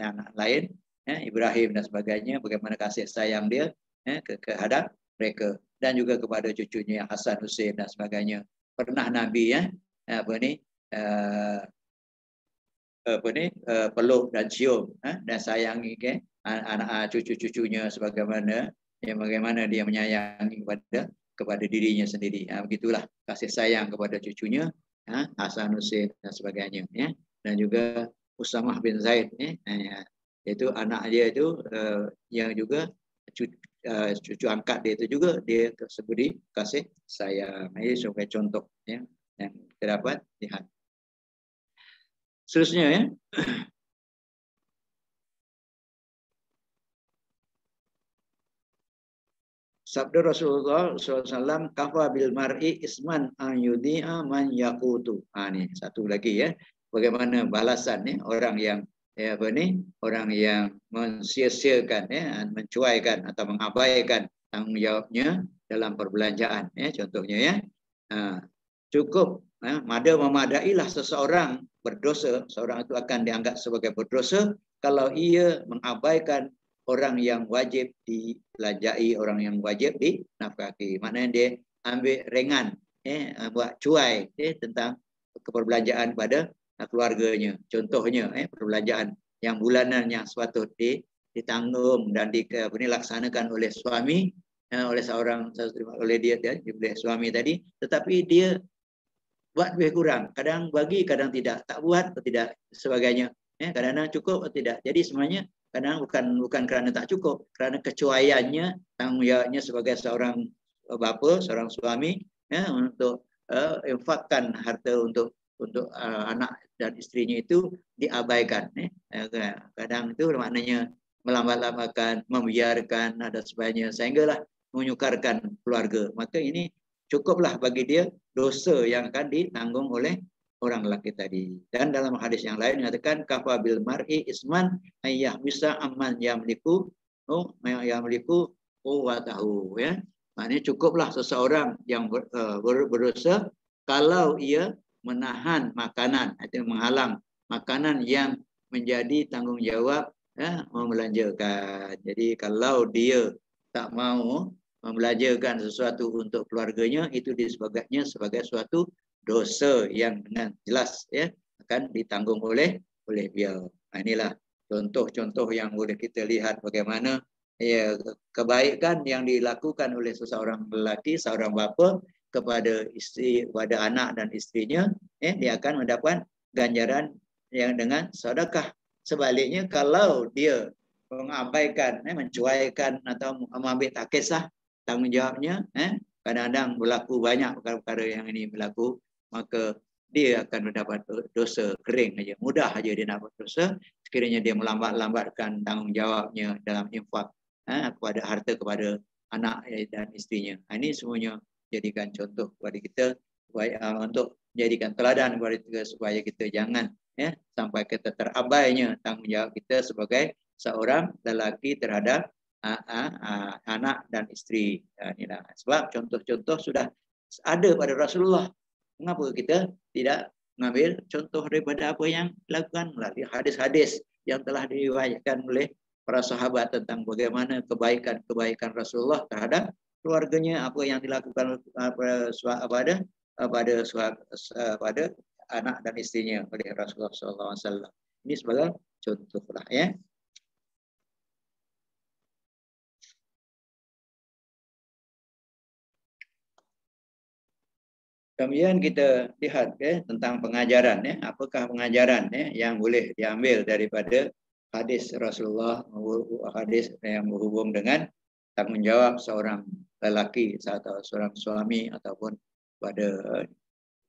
anak lain ya. Ibrahim dan sebagainya bagaimana kasih sayang dia ya ke kehadap mereka. Dan juga kepada cucunya Hasan Hussein dan sebagainya. Pernah Nabi ya apa ni uh, apa ni uh, peluk dan cium uh, dan sayangi ke anak cucu-cucunya sebagaimana yang bagaimana dia menyayangi kepada kepada dirinya sendiri. Ha, begitulah kasih sayang kepada cucunya ha, Hasan Hussein dan sebagainya ya. Dan juga Usamah bin Zaid ya. Ha, itu anak dia itu uh, yang juga cucu, uh, cucu angkat dia itu juga dia sebudi kasih sayang. Ini sebagai contoh ya yang terdapat lihat. Seterusnya ya. Sabda Rasulullah SAW, kafa bil mar'i isman an yudi'a man yakutu. Ha, ni satu lagi ya. Bagaimana balasan ni orang yang ya apa ni orang yang mensia-siakan ya mencuaikan atau mengabaikan tanggungjawabnya dalam perbelanjaan ya contohnya ya ha, cukup ya, mada memadailah seseorang berdosa seorang itu akan dianggap sebagai berdosa kalau ia mengabaikan orang yang wajib dibelanjai, orang yang wajib dinafkahi. Maknanya dia ambil ringan, eh, buat cuai eh, tentang keperbelanjaan pada keluarganya. Contohnya, eh, perbelanjaan yang bulanan yang sepatutnya ditanggung dan di, dilaksanakan oleh suami, eh, oleh seorang oleh dia, dia oleh suami tadi, tetapi dia buat lebih kurang. Kadang bagi, kadang tidak. Tak buat atau tidak sebagainya. Eh, kadang-kadang cukup atau tidak. Jadi semuanya kadang bukan bukan kerana tak cukup kerana kecuaiannya tanggungjawabnya sebagai seorang bapa seorang suami ya untuk uh, infakkan harta untuk untuk uh, anak dan istrinya itu diabaikan ya. kadang itu maknanya melambat-lambatkan membiarkan ada sebagainya sehinggalah menyukarkan keluarga maka ini cukuplah bagi dia dosa yang akan ditanggung oleh orang lelaki tadi. Dan dalam hadis yang lain mengatakan kafa bil mar'i isman ayyah bisa aman yamliku oh yamliku quwwatahu ya. Maknanya cukuplah seseorang yang ber, uh, ber, berdosa kalau ia menahan makanan atau menghalang makanan yang menjadi tanggungjawab ya, membelanjakan. Jadi kalau dia tak mau membelanjakan sesuatu untuk keluarganya itu disebabkannya sebagai suatu dosa yang dengan jelas ya akan ditanggung oleh oleh dia. Nah, inilah contoh-contoh yang boleh kita lihat bagaimana ya kebaikan yang dilakukan oleh seseorang lelaki, seorang bapa kepada isteri, kepada anak dan istrinya, ya, dia akan mendapat ganjaran yang dengan sedekah. Sebaliknya kalau dia mengabaikan, eh, mencuaikan atau mengambil tak kisah tanggungjawabnya, eh, kadang-kadang berlaku banyak perkara-perkara yang ini berlaku maka dia akan mendapat dosa kering aja mudah aja dia dapat dosa. Sekiranya dia melambat-lambatkan tanggungjawabnya dalam infak ha, kepada harta kepada anak dan istrinya. Ini semuanya jadikan contoh kepada kita supaya uh, untuk jadikan teladan kepada kita supaya kita jangan ya sampai kita terabainya tanggungjawab kita sebagai seorang lelaki terhadap uh, uh, uh, anak dan isteri. Inilah sebab contoh-contoh sudah ada pada Rasulullah. Mengapa kita tidak mengambil contoh daripada apa yang dilakukan? Melalui hadis-hadis yang telah diriwayatkan oleh para sahabat tentang bagaimana kebaikan-kebaikan Rasulullah terhadap keluarganya. Apa yang dilakukan pada pada pada anak dan istrinya oleh Rasulullah SAW. Ini sebagai contoh lah ya. Kemudian kita lihat ya, tentang pengajaran ya, apakah pengajaran ya, yang boleh diambil daripada hadis Rasulullah hadis yang berhubung dengan tanggungjawab seorang lelaki atau seorang suami ataupun pada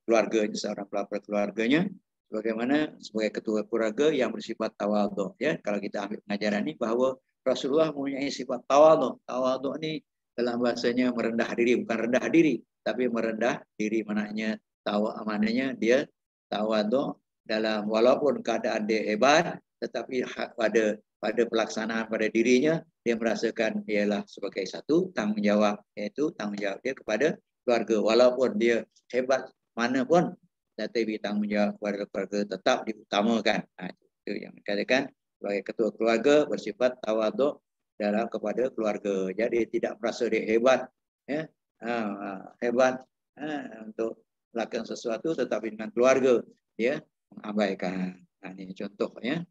keluarganya seorang pelapor keluarganya bagaimana sebagai ketua keluarga yang bersifat tawadhu ya. Kalau kita ambil pengajaran ini bahwa Rasulullah mempunyai sifat tawadhu. Tawadhu ini dalam bahasanya merendah diri bukan rendah diri tapi merendah diri mananya tawa amananya dia tawadhu dalam walaupun keadaan dia hebat tetapi pada pada pelaksanaan pada dirinya dia merasakan ialah sebagai satu tanggungjawab iaitu tanggungjawab dia kepada keluarga. Walaupun dia hebat mana pun tetapi tanggungjawab kepada keluarga tetap diutamakan. Ha, itu yang dikatakan sebagai ketua keluarga bersifat tawaduk dalam kepada keluarga. Jadi tidak merasa dia hebat ya ha, ha hebat. Ha, untuk melakukan sesuatu tetapi dengan keluarga dia mengabaikan. Ha, ini contohnya.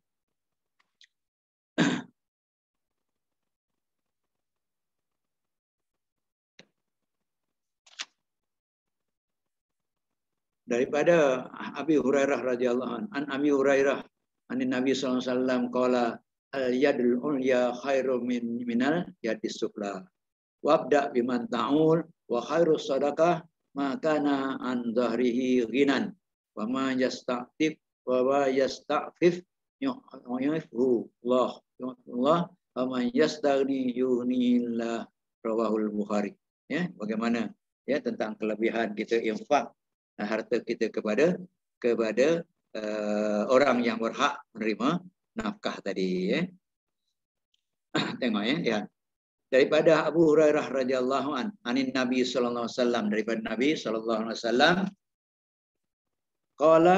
Daripada Abi Hurairah radhiyallahu an an Abi Hurairah an Nabi sallallahu alaihi wasallam qala al yadul ulya khairu min minal yadis sufla wabda biman ta'ul wa khairu sadaqah ma kana an dhahrihi ghinan. Wa ma yasta'tif wa ma yasta'fif yu'afifu Allah. Allah wa man yastaghni yughnillah rawahul Bukhari. Ya bagaimana? Ya tentang kelebihan kita infak harta kita kepada kepada uh, orang yang berhak menerima nafkah tadi ya. Tengok ya, ya. Daripada Abu Hurairah radhiyallahu an, anin Nabi sallallahu alaihi wasallam daripada Nabi sallallahu alaihi wasallam qala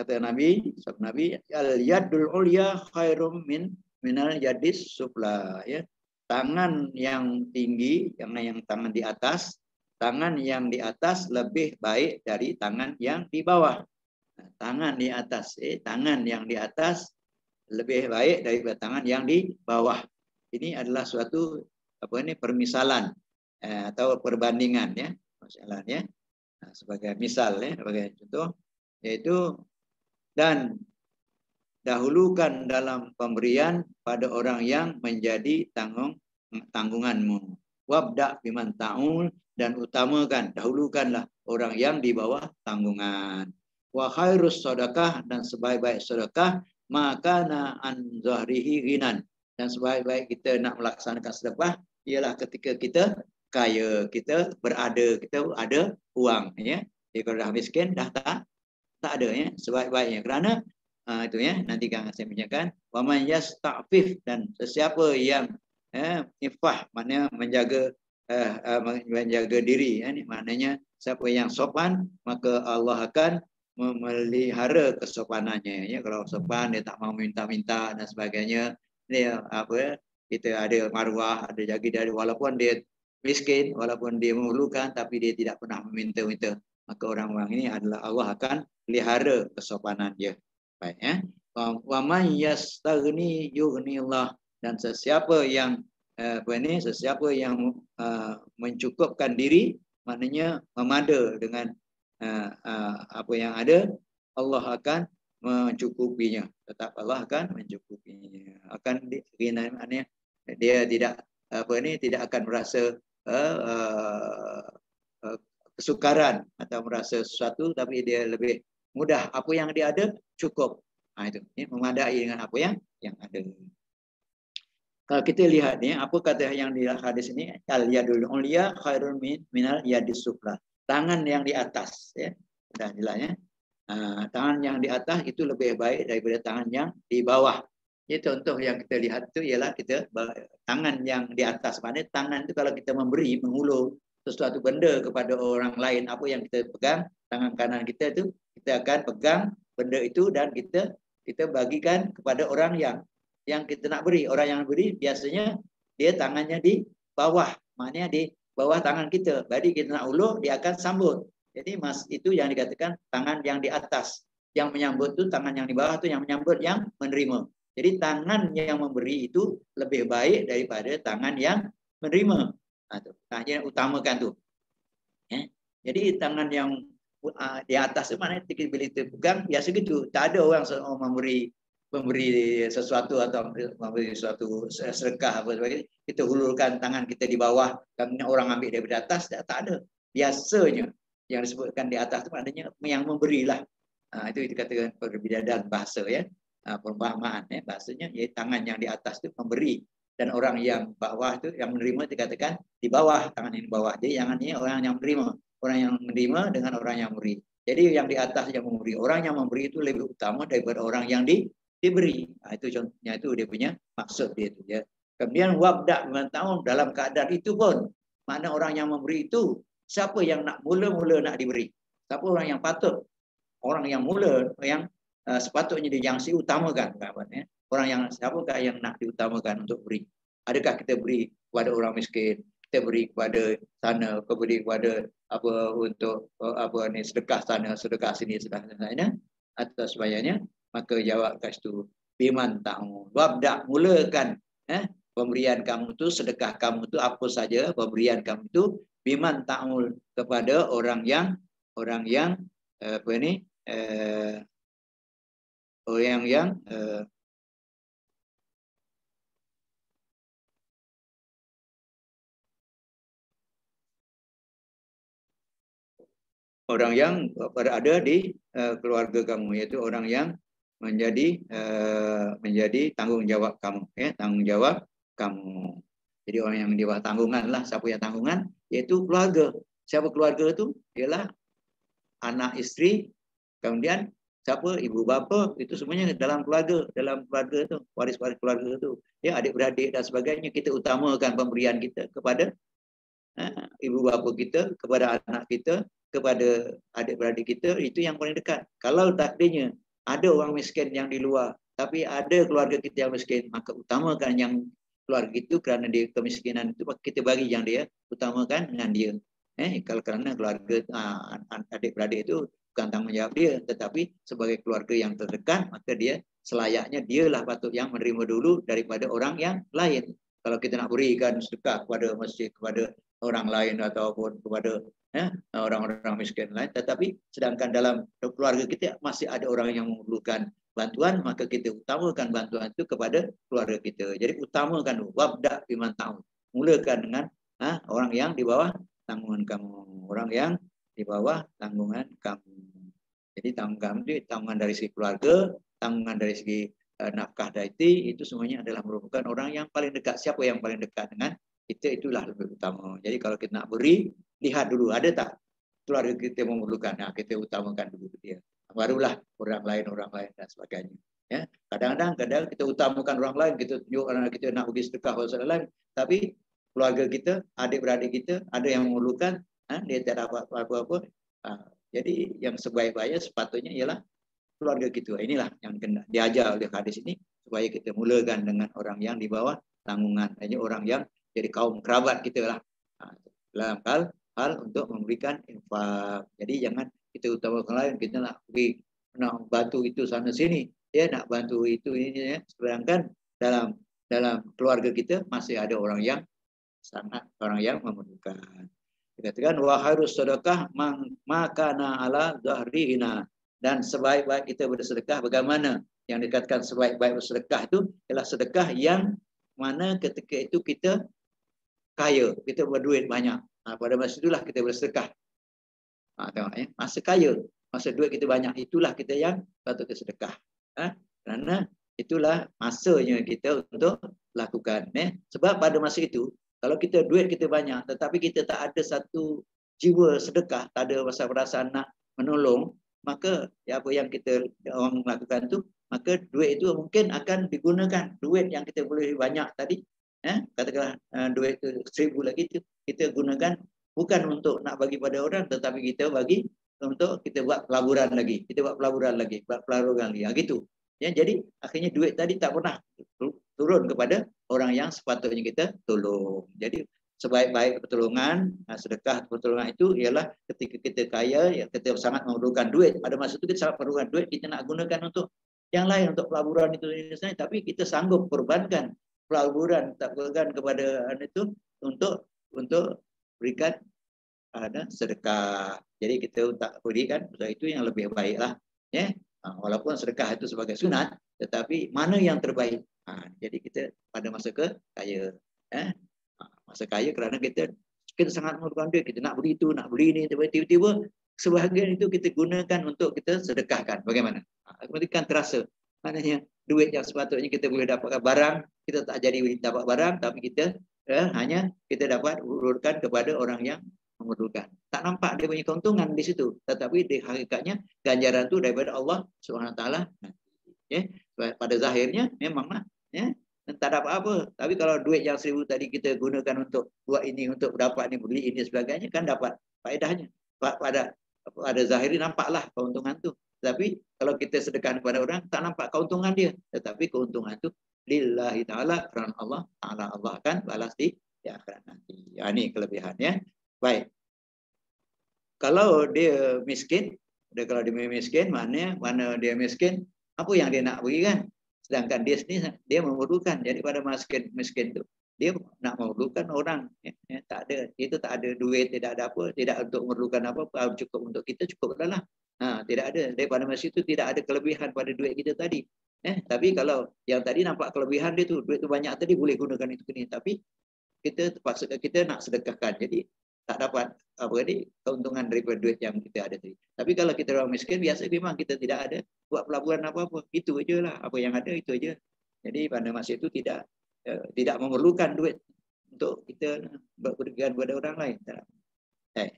kata Nabi sabda Nabi al yadul ulya khairum min minal yadis sufla ya. Tangan yang tinggi yang yang tangan di atas tangan yang di atas lebih baik dari tangan yang di bawah. Tangan di atas, eh, tangan yang di atas lebih baik daripada tangan yang di bawah. Ini adalah suatu apa ini permisalan eh, atau perbandingan ya, masalah ya. Nah, sebagai misal ya, sebagai contoh yaitu dan dahulukan dalam pemberian pada orang yang menjadi tanggung tanggunganmu. Wabda biman ta'ul dan utamakan dahulukanlah orang yang di bawah tanggungan wa khairus sedekah dan sebaik-baik sedekah makana an zahrihi ghinan dan sebaik-baik kita nak melaksanakan sedekah ialah ketika kita kaya kita berada kita ada uang ya. Jadi kalau dah miskin dah tak tak ada ya. Sebaik-baiknya. Kerana uh, itu ya nanti kan saya bincangkan wa man yasta'fif dan sesiapa yang eh ifah maknanya menjaga uh, uh, menjaga diri ya ni maknanya siapa yang sopan maka Allah akan memelihara kesopanannya ya. Kalau sopan dia tak mau minta-minta dan sebagainya dia apa kita ada maruah ada jaga dari walaupun dia miskin walaupun dia memerlukan tapi dia tidak pernah meminta-minta maka orang-orang ini adalah Allah akan pelihara kesopanan dia. Baik ya wa man yastaghni yughnillah. Dan sesiapa yang Eh, apa ini sesiapa yang uh, mencukupkan diri maknanya memada dengan uh, uh, apa yang ada Allah akan mencukupinya. Tetap Allah akan mencukupinya akan di dia tidak apa ini tidak akan merasa uh, uh, kesukaran atau merasa sesuatu tapi dia lebih mudah. Apa yang dia ada cukup. Ha, itu. Ya, memadai dengan apa yang yang ada. Kalau kita lihat ni apa kata yang di hadis ini? Al yadul ulya khairun min minal yadis sufla. Tangan yang di atas ya. Sudah jelas ya. Uh, tangan yang di atas itu lebih baik daripada tangan yang di bawah ya contoh yang kita lihat tu ialah kita tangan yang di atas mana tangan itu kalau kita memberi mengulur sesuatu benda kepada orang lain apa yang kita pegang tangan kanan kita tu kita akan pegang benda itu dan kita kita bagikan kepada orang yang yang kita nak beri. Orang yang beri biasanya dia tangannya di bawah. Maknanya di bawah tangan kita. Jadi kita nak ulur, dia akan sambut. Jadi mas itu yang dikatakan tangan yang di atas. Yang menyambut tu tangan yang di bawah tu yang menyambut yang menerima. Jadi tangan yang memberi itu lebih baik daripada tangan yang menerima. Nah, tu. Tangan yang utamakan tu. Eh? Jadi tangan yang uh, di atas tu mana bila kita pegang biasa gitu. Tak ada orang memberi memberi sesuatu atau memberi sesuatu sedekah apa sebagainya kita hulurkan tangan kita di bawah dan orang ambil daripada atas tak, tak ada biasanya yang disebutkan di atas itu maknanya yang memberilah. Ha, itu dikatakan perbedaan bahasa ya. Ha, perumpamaan ya bahasanya ya tangan yang di atas itu memberi dan orang yang bawah itu yang menerima dikatakan di bawah tangan yang bawah. Jadi yang ini orang yang menerima, orang yang menerima dengan orang yang memberi. Jadi yang di atas yang memberi, orang yang memberi itu lebih utama daripada orang yang di, diberi. Nah, itu contohnya itu dia punya maksud dia itu ya. Kemudian wabda tahun dalam keadaan itu pun mana orang yang memberi itu siapa yang nak mula-mula nak diberi? Siapa orang yang patut? Orang yang mula yang uh, sepatutnya yang diutamakan kawan ya. Orang yang siapakah yang nak diutamakan untuk beri? Adakah kita beri kepada orang miskin? Kita beri kepada sana, kita beri kepada apa untuk uh, apa ni sedekah sana, sedekah sini, sedekah sana atau sebagainya? Maka jawab kat situ biman ta'un. Wabda mulakan eh pemberian kamu itu sedekah kamu itu apa saja pemberian kamu itu biman ta'ul kepada orang yang orang yang eh, apa ini eh, orang yang eh, orang yang berada di uh, keluarga kamu yaitu orang yang menjadi uh, menjadi tanggungjawab kamu ya tanggungjawab kamu. Jadi orang yang di bawah tanggungan lah. Siapa yang tanggungan? Iaitu keluarga. Siapa keluarga itu? Ialah anak isteri. Kemudian siapa? Ibu bapa. Itu semuanya dalam keluarga. Dalam keluarga itu. Waris-waris keluarga itu. Ya, adik-beradik dan sebagainya. Kita utamakan pemberian kita kepada uh, ibu bapa kita. Kepada anak kita. Kepada adik-beradik kita. Itu yang paling dekat. Kalau takdirnya ada orang miskin yang di luar. Tapi ada keluarga kita yang miskin. Maka utamakan yang keluarga itu kerana dia kemiskinan itu kita bagi yang dia utamakan dengan dia. Eh kalau kerana keluarga uh, adik-beradik itu bukan tanggungjawab dia tetapi sebagai keluarga yang terdekat maka dia selayaknya dialah patut yang menerima dulu daripada orang yang lain. Kalau kita nak berikan sedekah kepada masjid kepada orang lain ataupun kepada eh, orang-orang miskin lain tetapi sedangkan dalam keluarga kita masih ada orang yang memerlukan bantuan maka kita utamakan bantuan itu kepada keluarga kita. Jadi utamakan wabda biman ta'un. Mulakan dengan ha, orang yang di bawah tanggungan kamu. Orang yang di bawah tanggungan kamu. Jadi tanggungan itu tanggungan dari segi keluarga, tanggungan dari segi uh, nafkah daiti itu semuanya adalah merupakan orang yang paling dekat. Siapa yang paling dekat dengan kita itulah lebih utama. Jadi kalau kita nak beri, lihat dulu ada tak keluarga kita memerlukan. Nah, kita utamakan dulu dia barulah orang lain orang lain dan sebagainya ya kadang-kadang kadang kita utamakan orang lain kita tunjuk orang kita nak pergi sedekah orang lain tapi keluarga kita adik-beradik kita ada yang memerlukan ha, dia tidak apa-apa. Ha, jadi yang sebaik-baiknya sepatutnya ialah keluarga kita. Inilah yang kena diajar oleh hadis ini supaya kita mulakan dengan orang yang di bawah tanggungan. Hanya orang yang jadi kaum kerabat kita lah. Ha, dalam hal hal untuk memberikan infak. Jadi jangan kita utamakan lain kita nak pergi nak bantu itu sana sini. Ya nak bantu itu ini ya. Sedangkan dalam dalam keluarga kita masih ada orang yang sangat orang yang memerlukan dikatakan wa harus sedekah makana ala zahrina dan sebaik-baik kita bersedekah bagaimana yang dikatakan sebaik-baik bersedekah itu ialah sedekah yang mana ketika itu kita kaya kita berduit banyak ha, pada masa itulah kita bersedekah Ha, tengok ya. Masa kaya, masa duit kita banyak, itulah kita yang patut kita sedekah. Ha? Kerana itulah masanya kita untuk lakukan. Ya? Sebab pada masa itu, kalau kita duit kita banyak, tetapi kita tak ada satu jiwa sedekah, tak ada rasa perasaan nak menolong, maka ya apa yang kita orang lakukan tu, maka duit itu mungkin akan digunakan. Duit yang kita boleh banyak tadi, eh, katakanlah uh, duit itu seribu lagi, itu, kita gunakan bukan untuk nak bagi pada orang tetapi kita bagi untuk kita buat pelaburan lagi kita buat pelaburan lagi buat pelaburan lagi ha, gitu ya jadi akhirnya duit tadi tak pernah turun kepada orang yang sepatutnya kita tolong jadi sebaik-baik pertolongan ha, sedekah pertolongan itu ialah ketika kita kaya ya kita sangat memerlukan duit pada masa itu kita sangat memerlukan duit kita nak gunakan untuk yang lain untuk pelaburan itu tapi kita sanggup korbankan pelaburan tak korbankan kepada itu untuk untuk berikan ada sedekah. Jadi kita tak berikan itu yang lebih baik lah. Ya? Ha, walaupun sedekah itu sebagai sunat, tetapi mana yang terbaik? Ha, jadi kita pada masa ke kaya. Ya? Ha, masa kaya kerana kita kita sangat memerlukan duit. Kita nak beli itu, nak beli ini. Tiba-tiba sebahagian itu kita gunakan untuk kita sedekahkan. Bagaimana? Kemudian kan terasa. Maknanya duit yang sepatutnya kita boleh dapatkan barang, kita tak jadi dapat barang, tapi kita eh, hanya kita dapat urutkan kepada orang yang memerlukan. Tak nampak dia punya keuntungan di situ. Tetapi di hakikatnya ganjaran itu daripada Allah SWT. Ya, pada zahirnya memanglah ya, tak dapat apa. Tapi kalau duit yang seribu tadi kita gunakan untuk buat ini, untuk dapat ini, beli ini sebagainya, kan dapat faedahnya. Pada pada zahirnya nampaklah keuntungan tu. Tapi kalau kita sedekah kepada orang, tak nampak keuntungan dia. Tetapi keuntungan itu lillahi ta'ala kerana Allah ta'ala Allah akan balas di akhirat nanti. Ya, ini kelebihannya. Baik. Kalau dia miskin, dia kalau dia miskin, mana mana dia miskin, apa yang dia nak beri kan? Sedangkan dia sendiri dia memerlukan. Jadi pada miskin miskin tu. Dia nak memerlukan orang. Ya, ya, tak ada. Itu tak ada duit tidak ada apa tidak untuk memerlukan apa cukup untuk kita cukup lah. Ha, tidak ada. Daripada masa itu tidak ada kelebihan pada duit kita tadi. Eh tapi kalau yang tadi nampak kelebihan dia tu duit tu banyak tadi boleh gunakan itu ni. Tapi kita terpaksa kita nak sedekahkan. Jadi tak dapat apa ni keuntungan daripada duit yang kita ada tadi. Tapi kalau kita orang miskin biasa memang kita tidak ada buat pelaburan apa-apa. Itu aja lah apa yang ada itu aja. Jadi pada masa itu tidak Ya, tidak memerlukan duit untuk kita berpergian kepada orang lain. Eh.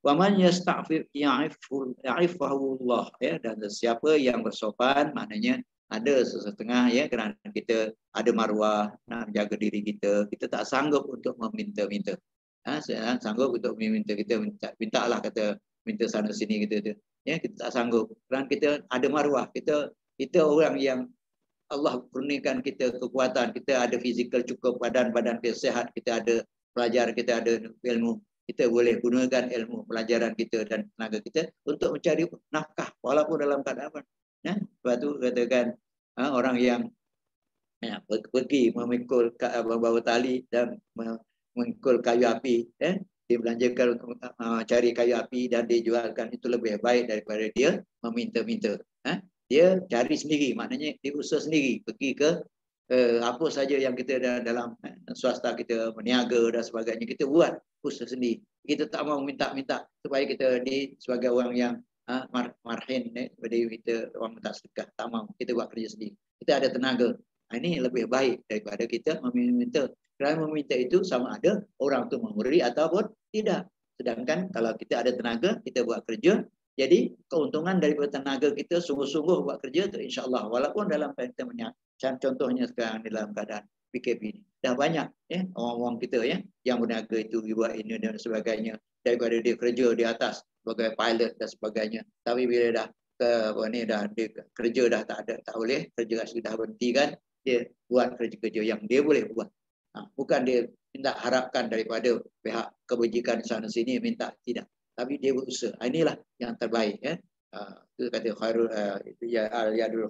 Wa man yasta'fif ya'ifahu Allah ya. Dan siapa yang bersopan maknanya ada sesetengah ya kerana kita ada maruah nak menjaga diri kita kita tak sanggup untuk meminta-minta ha sanggup untuk meminta kita minta mintalah kata minta sana sini kita tu ya kita tak sanggup. Kerana kita ada maruah. Kita kita orang yang Allah kurniakan kita kekuatan, kita ada fizikal cukup, badan-badan kita sehat, kita ada pelajar, kita ada ilmu, kita boleh gunakan ilmu pelajaran kita dan tenaga kita untuk mencari nafkah walaupun dalam keadaan apa. Ya, sebab tu katakan ha, orang yang ya, pergi memikul bawa tali dan memikul kayu api, ya, dia belanjakan uh, cari kayu api dan dia jualkan. Itu lebih baik daripada dia meminta-minta. Ha? dia cari sendiri. Maknanya dia usaha sendiri. Pergi ke uh, apa saja yang kita dalam uh, swasta kita berniaga dan sebagainya kita buat usaha sendiri. Kita tak mau minta-minta supaya kita di sebagai orang yang uh, mar marhin eh, sebagai kita orang tak sedekah tak mau. Kita buat kerja sendiri. Kita ada tenaga. Ini lebih baik daripada kita meminta kerana meminta itu sama ada orang tu memberi ataupun tidak. Sedangkan kalau kita ada tenaga kita buat kerja jadi keuntungan daripada tenaga kita sungguh-sungguh buat kerja tu insya-Allah. Walaupun dalam kita punya contohnya sekarang dalam keadaan PKP ini dah banyak ya orang-orang kita ya yang berniaga itu buat ini dan sebagainya. Daripada dia kerja di atas sebagai pilot dan sebagainya. Tapi bila dah ke apa ni dah dia kerja dah tak ada tak boleh kerja sudah berhenti kan dia buat kerja-kerja yang dia boleh buat bukan dia minta harapkan daripada pihak kebajikan sana sini minta tidak tapi dia berusaha. Ah, inilah yang terbaik ya. Uh, itu kata khairul uh, ya al yadul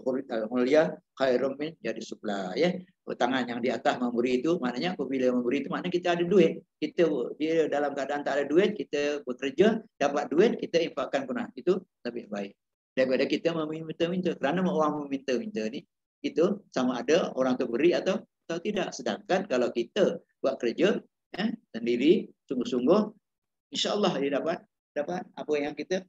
mulia khairum min jadi supla ya. Tangan yang di atas memberi itu maknanya apabila memberi itu maknanya kita ada duit. Kita dia dalam keadaan tak ada duit, kita bekerja dapat duit, kita infakkan guna. Itu lebih baik daripada kita meminta-minta. Kerana orang meminta-minta ni itu sama ada orang tu beri atau atau tidak. Sedangkan kalau kita buat kerja ya, sendiri sungguh-sungguh insya-Allah dia dapat dapat apa yang kita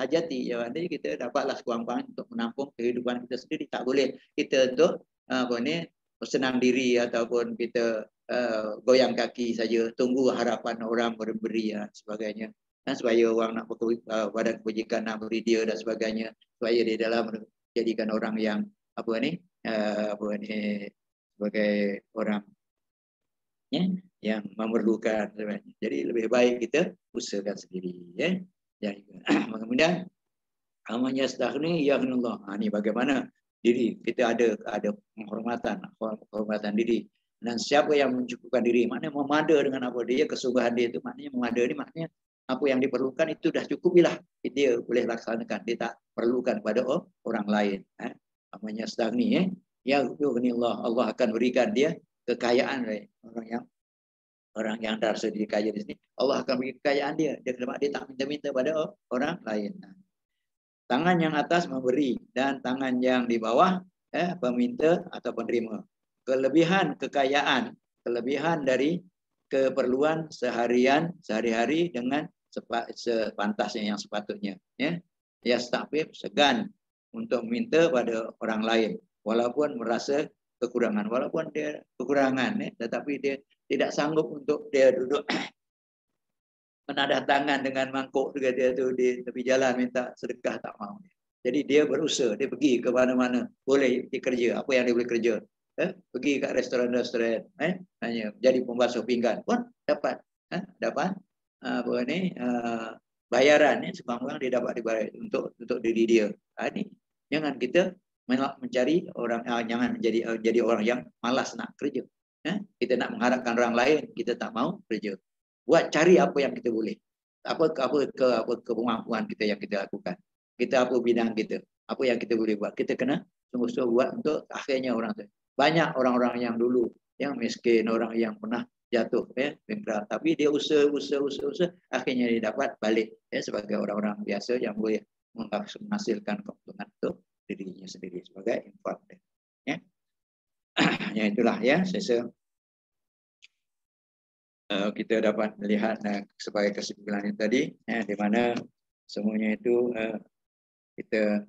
hajati. Ya jadi kita dapatlah sekurang-kurangnya untuk menampung kehidupan kita sendiri. Tak boleh kita untuk apa ni bersenang diri ataupun kita uh, goyang kaki saja tunggu harapan orang memberi dan sebagainya. Dan supaya orang nak uh, badan kebajikan nak beri dia dan sebagainya supaya dia dalam jadikan orang yang apa ni uh, apa ni sebagai orang ya yang memerlukan jadi lebih baik kita usahakan sendiri ya. Jadi kemudian amanya staghni ya Allah ha, ini bagaimana diri kita ada ada penghormatan penghormatan diri. Dan siapa yang mencukupkan diri maknanya memada dengan apa dia kesubahan dia itu maknanya memada ni maknanya apa yang diperlukan itu dah cukupilah. Dia boleh laksanakan. Dia tak perlukan pada orang lain eh namanya stagni eh ya Allah Allah akan berikan dia kekayaan orang yang orang yang dia kaya di sini, Allah akan beri kekayaan dia. Dia sebab dia tak minta-minta pada orang lain. Tangan yang atas memberi dan tangan yang di bawah eh, peminta atau penerima. Kelebihan kekayaan, kelebihan dari keperluan seharian, sehari-hari dengan sepantasnya yang sepatutnya ya yastafif segan untuk minta pada orang lain walaupun merasa kekurangan walaupun dia kekurangan ya, tetapi dia tidak sanggup untuk dia duduk menadah tangan dengan mangkuk juga dia tu di tepi jalan minta sedekah tak mau jadi dia berusaha dia pergi ke mana-mana boleh dia kerja apa yang dia boleh kerja eh? pergi ke restoran-restoran eh hanya jadi pembasuh pinggan pun dapat eh? dapat apa ni uh, bayaran ni sekurang dia dapat dibayar untuk untuk diri dia. Ha, ni jangan kita mencari orang uh, jangan menjadi uh, jadi orang yang malas nak kerja. Ha? Kita nak mengharapkan orang lain, kita tak mau kerja. Buat cari apa yang kita boleh. Apa apa ke apa kemampuan kita yang kita lakukan. Kita apa bidang kita, apa yang kita boleh buat. Kita kena sungguh-sungguh buat untuk akhirnya orang tu. Banyak orang-orang yang dulu yang miskin, orang yang pernah jatuh ya bankrupt tapi dia usaha usaha usaha usaha akhirnya dia dapat balik ya sebagai orang-orang biasa yang boleh menghasilkan keuntungan untuk dirinya sendiri sebagai infak ya. Ya itulah ya. Saya uh, kita dapat melihat uh, sebagai kesimpulan tadi ya, di mana semuanya itu uh, kita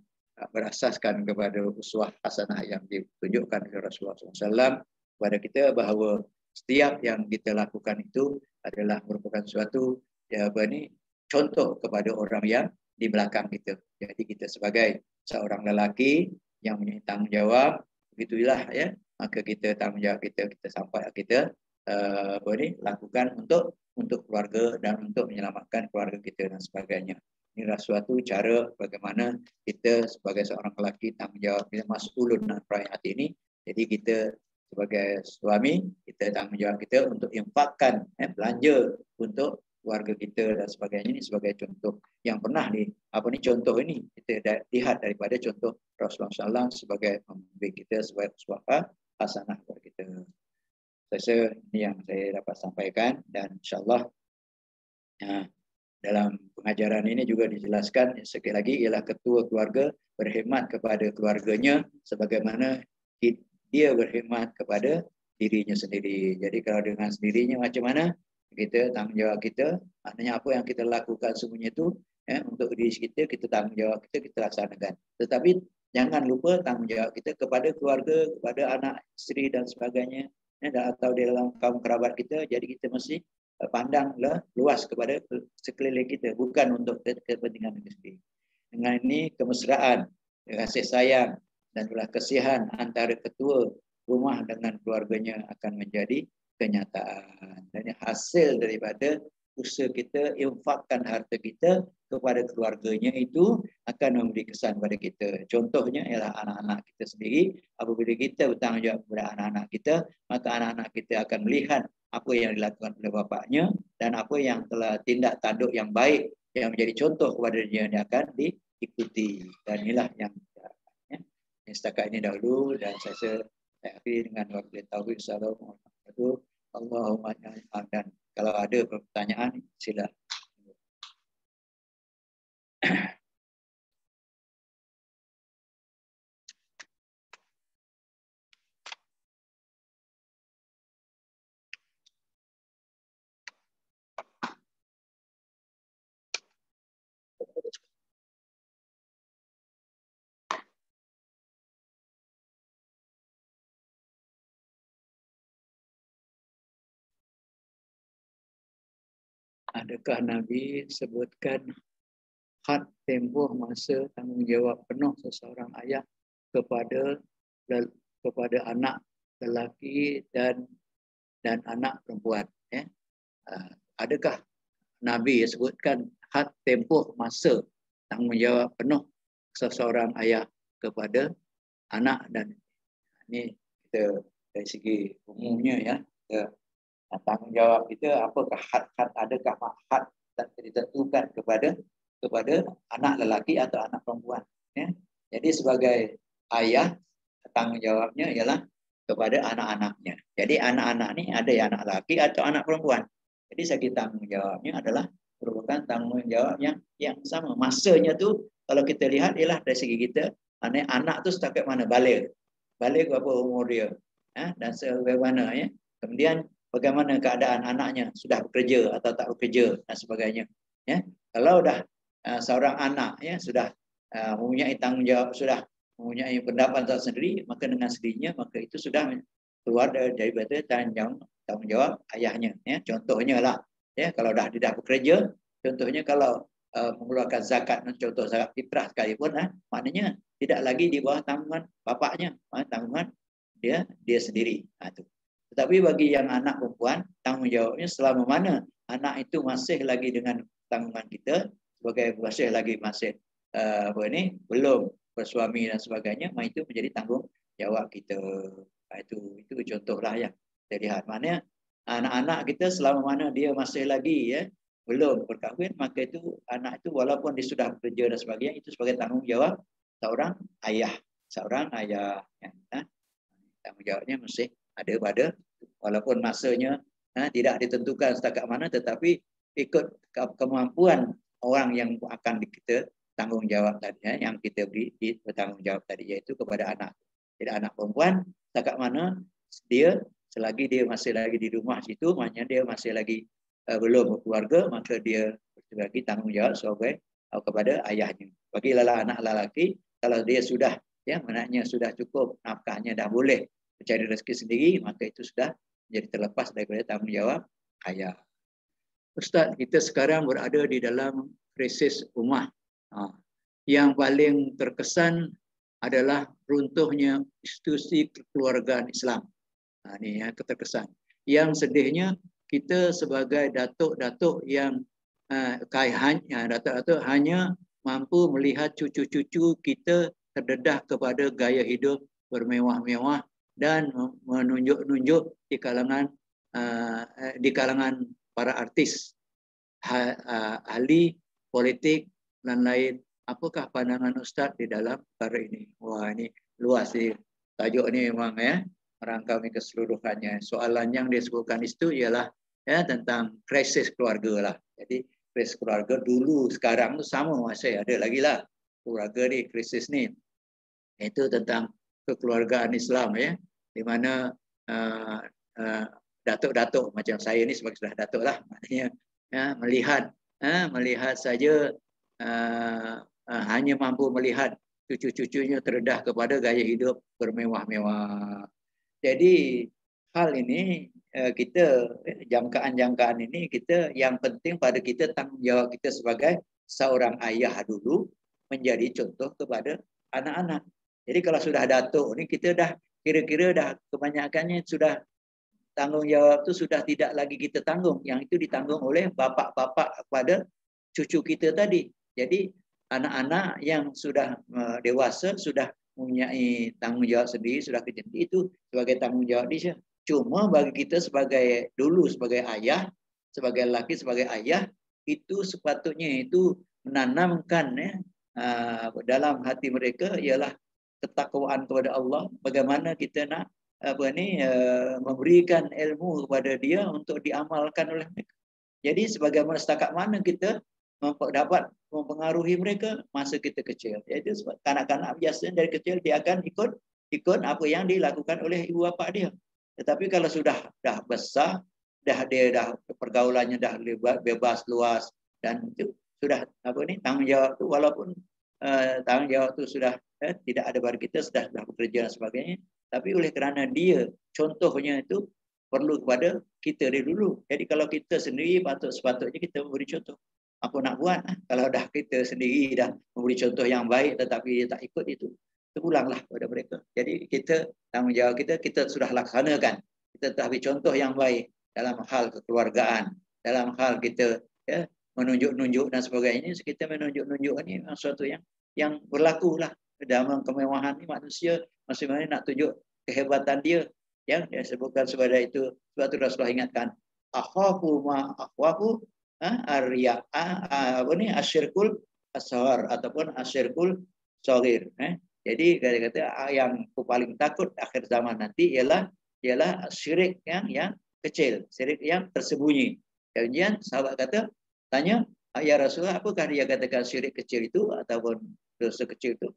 berasaskan kepada uswah hasanah yang ditunjukkan oleh Rasulullah SAW kepada kita bahawa setiap yang kita lakukan itu adalah merupakan suatu ya apa ni contoh kepada orang yang di belakang kita. Jadi kita sebagai seorang lelaki yang punya tanggungjawab begitulah ya maka kita tanggungjawab kita kita sampai kita uh, ni lakukan untuk untuk keluarga dan untuk menyelamatkan keluarga kita dan sebagainya. Inilah suatu cara bagaimana kita sebagai seorang lelaki tanggungjawab kita mas'ulun dan hati ini. Jadi kita sebagai suami kita tanggungjawab kita untuk infakkan eh, belanja untuk keluarga kita dan sebagainya ini sebagai contoh yang pernah di apa ni contoh ini kita lihat daripada contoh Rasulullah SAW sebagai pemimpin kita sebagai suaka hasanah kepada kita. Saya rasa ini yang saya dapat sampaikan dan insyaallah ya, dalam pengajaran ini juga dijelaskan sekali lagi ialah ketua keluarga berkhidmat kepada keluarganya sebagaimana dia berkhidmat kepada dirinya sendiri. Jadi kalau dengan sendirinya macam mana? Kita tanggungjawab kita, maknanya apa yang kita lakukan semuanya itu ya, untuk diri kita, kita tanggungjawab kita, kita laksanakan. Tetapi jangan lupa tanggungjawab kita kepada keluarga, kepada anak, isteri dan sebagainya. Ya, atau di dalam kaum kerabat kita, jadi kita mesti eh, pandanglah luas kepada sekeliling kita, bukan untuk kepentingan sendiri. Dengan ini kemesraan, kasih sayang, dan kesihan antara ketua rumah dengan keluarganya akan menjadi kenyataan. Dan hasil daripada usaha kita infakkan harta kita kepada keluarganya itu akan memberi kesan kepada kita. Contohnya ialah anak-anak kita sendiri. Apabila kita bertanggungjawab kepada anak-anak kita, maka anak-anak kita akan melihat apa yang dilakukan oleh bapaknya dan apa yang telah tindak tanduk yang baik yang menjadi contoh kepada dia yang akan diikuti. Dan inilah yang setakat ini dahulu dan saya saya akhiri dengan wakil tauhid assalamualaikum Allahumma dan kalau ada pertanyaan sila. Adakah Nabi sebutkan had tempoh masa tanggungjawab penuh seseorang ayah kepada kepada anak lelaki dan dan anak perempuan ya? Uh, adakah nabi sebutkan had tempoh masa tanggungjawab penuh seseorang ayah kepada anak dan ini kita dari segi umumnya ya kita tanggungjawab kita apakah had-had adakah had dan ditentukan kepada kepada anak lelaki atau anak perempuan ya? Jadi sebagai ayah tanggungjawabnya ialah kepada anak-anaknya. Jadi anak-anak ni ada yang anak lelaki atau anak perempuan. Jadi segi tanggungjawabnya adalah merupakan tanggungjawab yang yang sama. Masanya tu kalau kita lihat ialah dari segi kita anak anak tu setakat mana? Balik. Balik berapa umur dia? Ya? dan sebagaimana ya? Kemudian bagaimana keadaan anaknya sudah bekerja atau tak bekerja dan sebagainya. Ya, kalau dah uh, seorang anak ya sudah uh, mempunyai tanggungjawab sudah mempunyai pendapat sendiri maka dengan sendirinya maka itu sudah keluar daripada tanggungjawab tanggungjawab ayahnya ya contohnya lah ya kalau dah dia dah bekerja contohnya kalau uh, mengeluarkan zakat contoh zakat fitrah sekalipun eh, maknanya tidak lagi di bawah tanggungan bapaknya eh, tanggungan dia dia sendiri ha. Tetapi bagi yang anak perempuan tanggungjawabnya selama mana anak itu masih lagi dengan tanggungan kita sebagai masih lagi masih uh, apa ni belum bersuami dan sebagainya maka itu menjadi tanggungjawab kita. Itu itu contohlah yang kita lihat mana anak-anak kita selama mana dia masih lagi ya belum berkahwin maka itu anak itu walaupun dia sudah bekerja dan sebagainya itu sebagai tanggungjawab seorang ayah. Seorang ayah ya, ha? tanggungjawabnya mesti ada pada walaupun masanya ha, tidak ditentukan setakat mana tetapi ikut kemampuan orang yang akan kita tanggungjawab tadi ya, yang kita beri bertanggungjawab tadi yaitu kepada anak tidak anak perempuan setakat mana dia selagi dia masih lagi di rumah situ maknanya dia masih lagi uh, belum berkeluarga maka dia bagi tanggungjawab sebagai uh, kepada ayahnya. Bagi lala anak lelaki kalau dia sudah ya anaknya sudah cukup nafkahnya dah boleh mencari rezeki sendiri maka itu sudah menjadi terlepas daripada tanggungjawab ayah. Ustaz, kita sekarang berada di dalam krisis rumah. Ha. Yang paling terkesan adalah runtuhnya institusi kekeluargaan Islam. Ha, ini yang terkesan. Yang sedihnya kita sebagai datuk-datuk yang uh, hanya datuk-datuk hanya mampu melihat cucu-cucu kita terdedah kepada gaya hidup bermewah-mewah dan menunjuk-nunjuk di kalangan uh, di kalangan para artis. Uh, ahli politik dan lain apakah pandangan ustaz di dalam perkara ini? Wah ini luas sih. Tajuk ini memang ya merangkami keseluruhannya. Soalan yang disebutkan itu ialah ya tentang krisis keluarga lah. Jadi krisis keluarga dulu sekarang tu sama masih ada lagi lah. Keluarga ni krisis ni. Itu tentang kekeluargaan Islam ya, di mana uh, uh, datuk-datuk macam saya ni sebagai sudah datuk lah, maknanya ya, melihat uh, melihat saja uh, uh, hanya mampu melihat cucu-cucunya terdedah kepada gaya hidup bermewah-mewah. Jadi hal ini Eh, kita jangkaan-jangkaan ini kita yang penting pada kita tanggungjawab kita sebagai seorang ayah dulu menjadi contoh kepada anak-anak. Jadi kalau sudah datuk ni kita dah kira-kira dah kebanyakannya sudah tanggungjawab tu sudah tidak lagi kita tanggung. Yang itu ditanggung oleh bapak-bapak kepada cucu kita tadi. Jadi anak-anak yang sudah uh, dewasa sudah mempunyai tanggungjawab sendiri sudah kerja itu sebagai tanggungjawab dia Cuma bagi kita sebagai dulu sebagai ayah, sebagai laki sebagai ayah itu sepatutnya itu menanamkan ya uh, dalam hati mereka ialah ketakwaan kepada Allah. Bagaimana kita nak apa ni uh, memberikan ilmu kepada dia untuk diamalkan oleh mereka. Jadi sebagaimana setakat mana kita dapat mempengaruhi mereka masa kita kecil. Iaitu sebab kanak-kanak biasa dari kecil dia akan ikut ikut apa yang dilakukan oleh ibu bapa dia. Tetapi kalau sudah dah besar, dah dia dah pergaulannya dah bebas luas dan itu sudah apa ni tanggungjawab tu walaupun uh, tanggungjawab tu sudah eh, tidak ada bagi kita sudah dah bekerja dan sebagainya tapi oleh kerana dia contohnya itu perlu kepada kita dari dulu jadi kalau kita sendiri patut sepatutnya kita memberi contoh apa nak buat eh? kalau dah kita sendiri dah memberi contoh yang baik tetapi dia tak ikut itu terpulanglah kepada mereka. Jadi kita tanggungjawab kita kita sudah laksanakan. Kita telah beri contoh yang baik dalam hal kekeluargaan, dalam hal kita ya, menunjuk-nunjuk dan sebagainya. Kita menunjuk-nunjuk ini sesuatu yang yang berlaku lah dalam kemewahan ini manusia masing-masing nak tunjuk kehebatan dia. Yang dia sebutkan sebagai itu sebab itu Rasulullah ingatkan akhafu ma akhwafu arya apa ni asyirkul asar ataupun asyirkul sagir eh. Jadi dia kata ah, yang aku paling takut akhir zaman nanti ialah ialah syirik yang yang kecil, syirik yang tersembunyi. Kemudian sahabat kata tanya ya Rasulullah apakah dia katakan syirik kecil itu ataupun dosa kecil itu?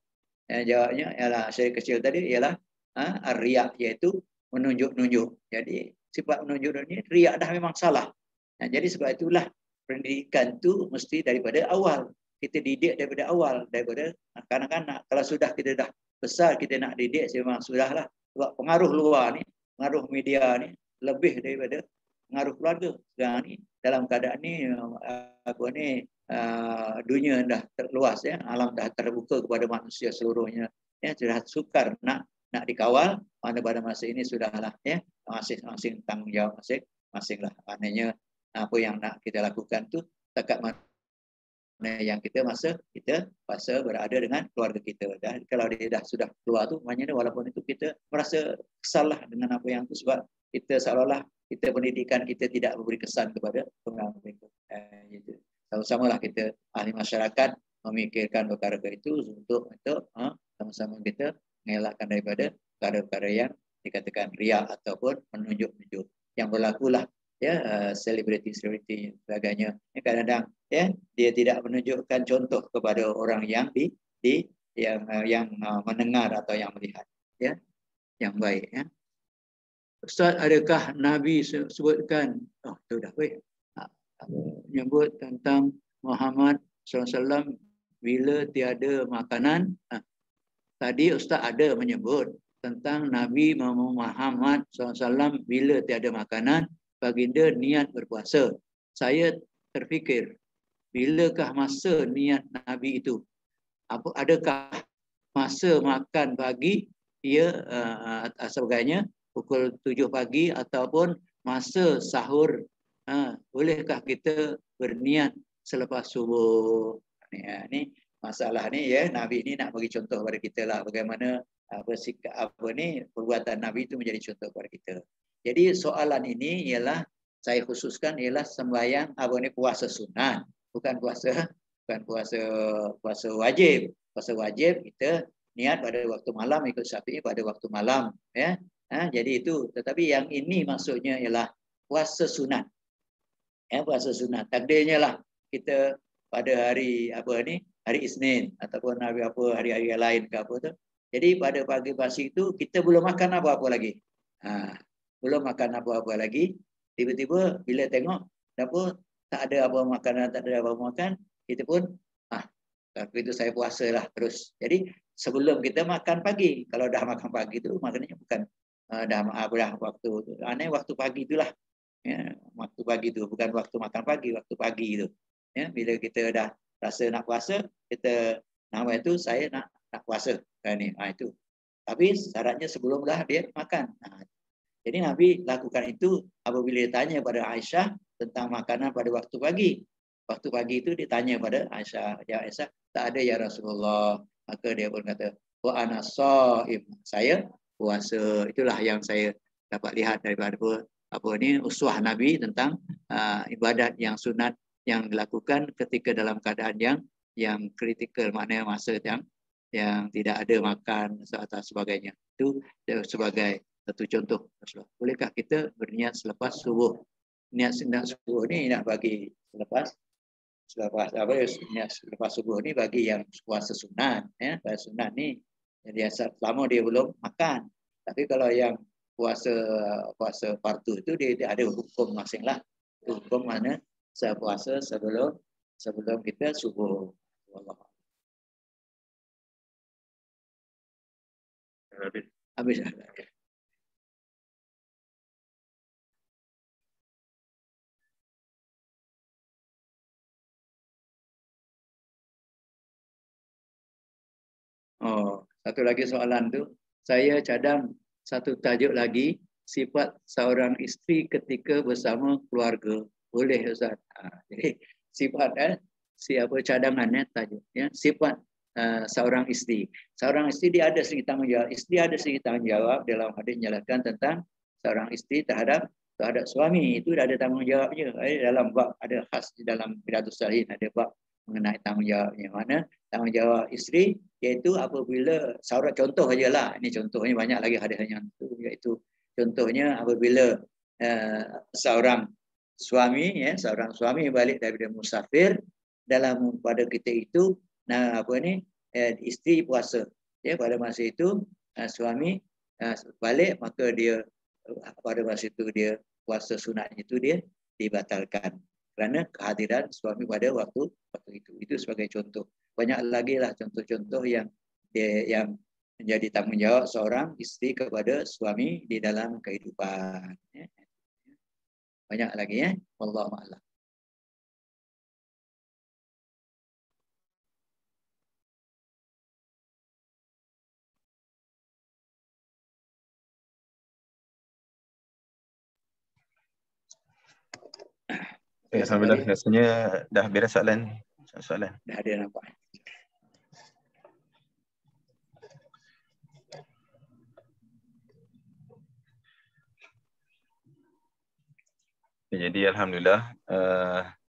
Yang jawabnya ialah syirik kecil tadi ialah ha, riak iaitu menunjuk-nunjuk. Jadi sifat menunjuk-nunjuk riak dah memang salah. Nah, jadi sebab itulah pendidikan tu mesti daripada awal. Kita didik daripada awal, daripada kanak-kanak. Kalau sudah kita dah besar, kita nak didik, memang sudahlah. Sebab pengaruh luar ni, pengaruh media ni, lebih daripada pengaruh keluarga. Sekarang ni, dalam keadaan ni, apa ni, uh, dunia dah terluas, ya, alam dah terbuka kepada manusia seluruhnya. Ya, sudah sukar nak nak dikawal, pada pada masa ini sudahlah ya masing-masing tanggungjawab masing-masing lah. Maknanya apa yang nak kita lakukan tu takat mana yang kita masa kita masa berada dengan keluarga kita dan kalau dia dah sudah keluar tu maknanya walaupun itu kita merasa kesalah dengan apa yang tu sebab kita seolah-olah kita pendidikan kita tidak memberi kesan kepada pengalaman. Eh, itu. Sama-samalah kita ahli masyarakat memikirkan perkara itu untuk untuk ha, sama-sama kita mengelakkan daripada perkara-perkara yang dikatakan riak ataupun menunjuk-nunjuk. Yang berlakulah ya uh, selebriti selebriti sebagainya. Ya, kadang-kadang ya dia tidak menunjukkan contoh kepada orang yang di, di yang uh, yang uh, mendengar atau yang melihat ya yang baik ya. Ustaz adakah Nabi sebutkan oh sudah baik menyebut tentang Muhammad SAW bila tiada makanan ha. tadi Ustaz ada menyebut tentang Nabi Muhammad SAW bila tiada makanan baginda niat berpuasa. Saya terfikir, bilakah masa niat Nabi itu? Apa adakah masa makan pagi ia uh, sebagainya pukul tujuh pagi ataupun masa sahur uh, bolehkah kita berniat selepas subuh ya, ni masalah ni ya nabi ni nak bagi contoh kepada kita lah bagaimana apa sikap apa ni perbuatan nabi itu menjadi contoh kepada kita jadi soalan ini ialah saya khususkan ialah sembahyang apa ni puasa sunat, bukan puasa bukan puasa puasa wajib. Puasa wajib kita niat pada waktu malam ikut Syafi'i pada waktu malam ya. Ha, jadi itu tetapi yang ini maksudnya ialah puasa sunat. Ya, puasa sunat. Takdirnya lah kita pada hari apa ni hari Isnin ataupun hari apa hari-hari lain ke apa tu. Jadi pada pagi pagi itu kita belum makan apa-apa lagi. Ha, belum makan apa-apa lagi. Tiba-tiba bila tengok apa tak ada apa makanan, tak ada apa makan, kita pun ah tapi itu saya puasa lah terus. Jadi sebelum kita makan pagi, kalau dah makan pagi tu maknanya bukan uh, dah apa dah waktu tu. Aneh waktu pagi itulah. Ya, waktu pagi tu bukan waktu makan pagi, waktu pagi tu. Ya, bila kita dah rasa nak puasa, kita nama itu saya nak nak puasa kan ni. Ha, itu. Tapi syaratnya sebelumlah dia makan. Ha, jadi Nabi lakukan itu apabila ditanya pada Aisyah tentang makanan pada waktu pagi. Waktu pagi itu ditanya pada Aisyah, ya Aisyah, tak ada ya Rasulullah. Maka dia pun kata, wa ana sa'im. Saya puasa. Itulah yang saya dapat lihat daripada apa ini uswah Nabi tentang uh, ibadat yang sunat yang dilakukan ketika dalam keadaan yang yang kritikal maknanya masa yang yang tidak ada makan atau sebagainya. Itu sebagai satu contoh Rasulullah. Bolehkah kita berniat selepas subuh? Niat niat subuh ni nak bagi selepas selepas apa ya niat selepas subuh ni bagi yang puasa sunat ya puasa sunat ni jadi selama dia belum makan. Tapi kalau yang puasa puasa fardu itu dia, dia ada hukum masing lah. Hukum mana sepuasa sebelum sebelum kita subuh. Allah. Habis. Habis. Oh, satu lagi soalan tu, saya cadang satu tajuk lagi sifat seorang isteri ketika bersama keluarga. Boleh Ustaz. Ha, jadi sifat eh siapa cadangannya tajuknya sifat uh, seorang isteri. Seorang isteri dia ada sedikit tanggungjawab. Isteri ada sedikit tanggungjawab dalam hadis menjelaskan tentang seorang isteri terhadap terhadap suami itu ada tanggungjawabnya. Eh, dalam bab ada khas di dalam Bidatus Salihin ada bab mengenai tanggungjawab yang mana tanggungjawab isteri iaitu apabila saurat contoh saja lah ini contohnya banyak lagi hadis yang itu iaitu contohnya apabila uh, seorang suami ya seorang suami balik daripada musafir dalam pada kita itu nah apa ni uh, isteri puasa. Ya pada masa itu uh, suami uh, balik maka dia pada masa itu dia puasa sunatnya itu dia dibatalkan kerana kehadiran suami pada waktu waktu itu. Itu sebagai contoh. Banyak lagi lah contoh-contoh yang yang menjadi tanggungjawab seorang isteri kepada suami di dalam kehidupan. Ya. Banyak lagi ya. Allah Alam. Okay, Alhamdulillah, rasanya dah beres soalan. Soalan. Dah ada nampak. Jadi Alhamdulillah, uh,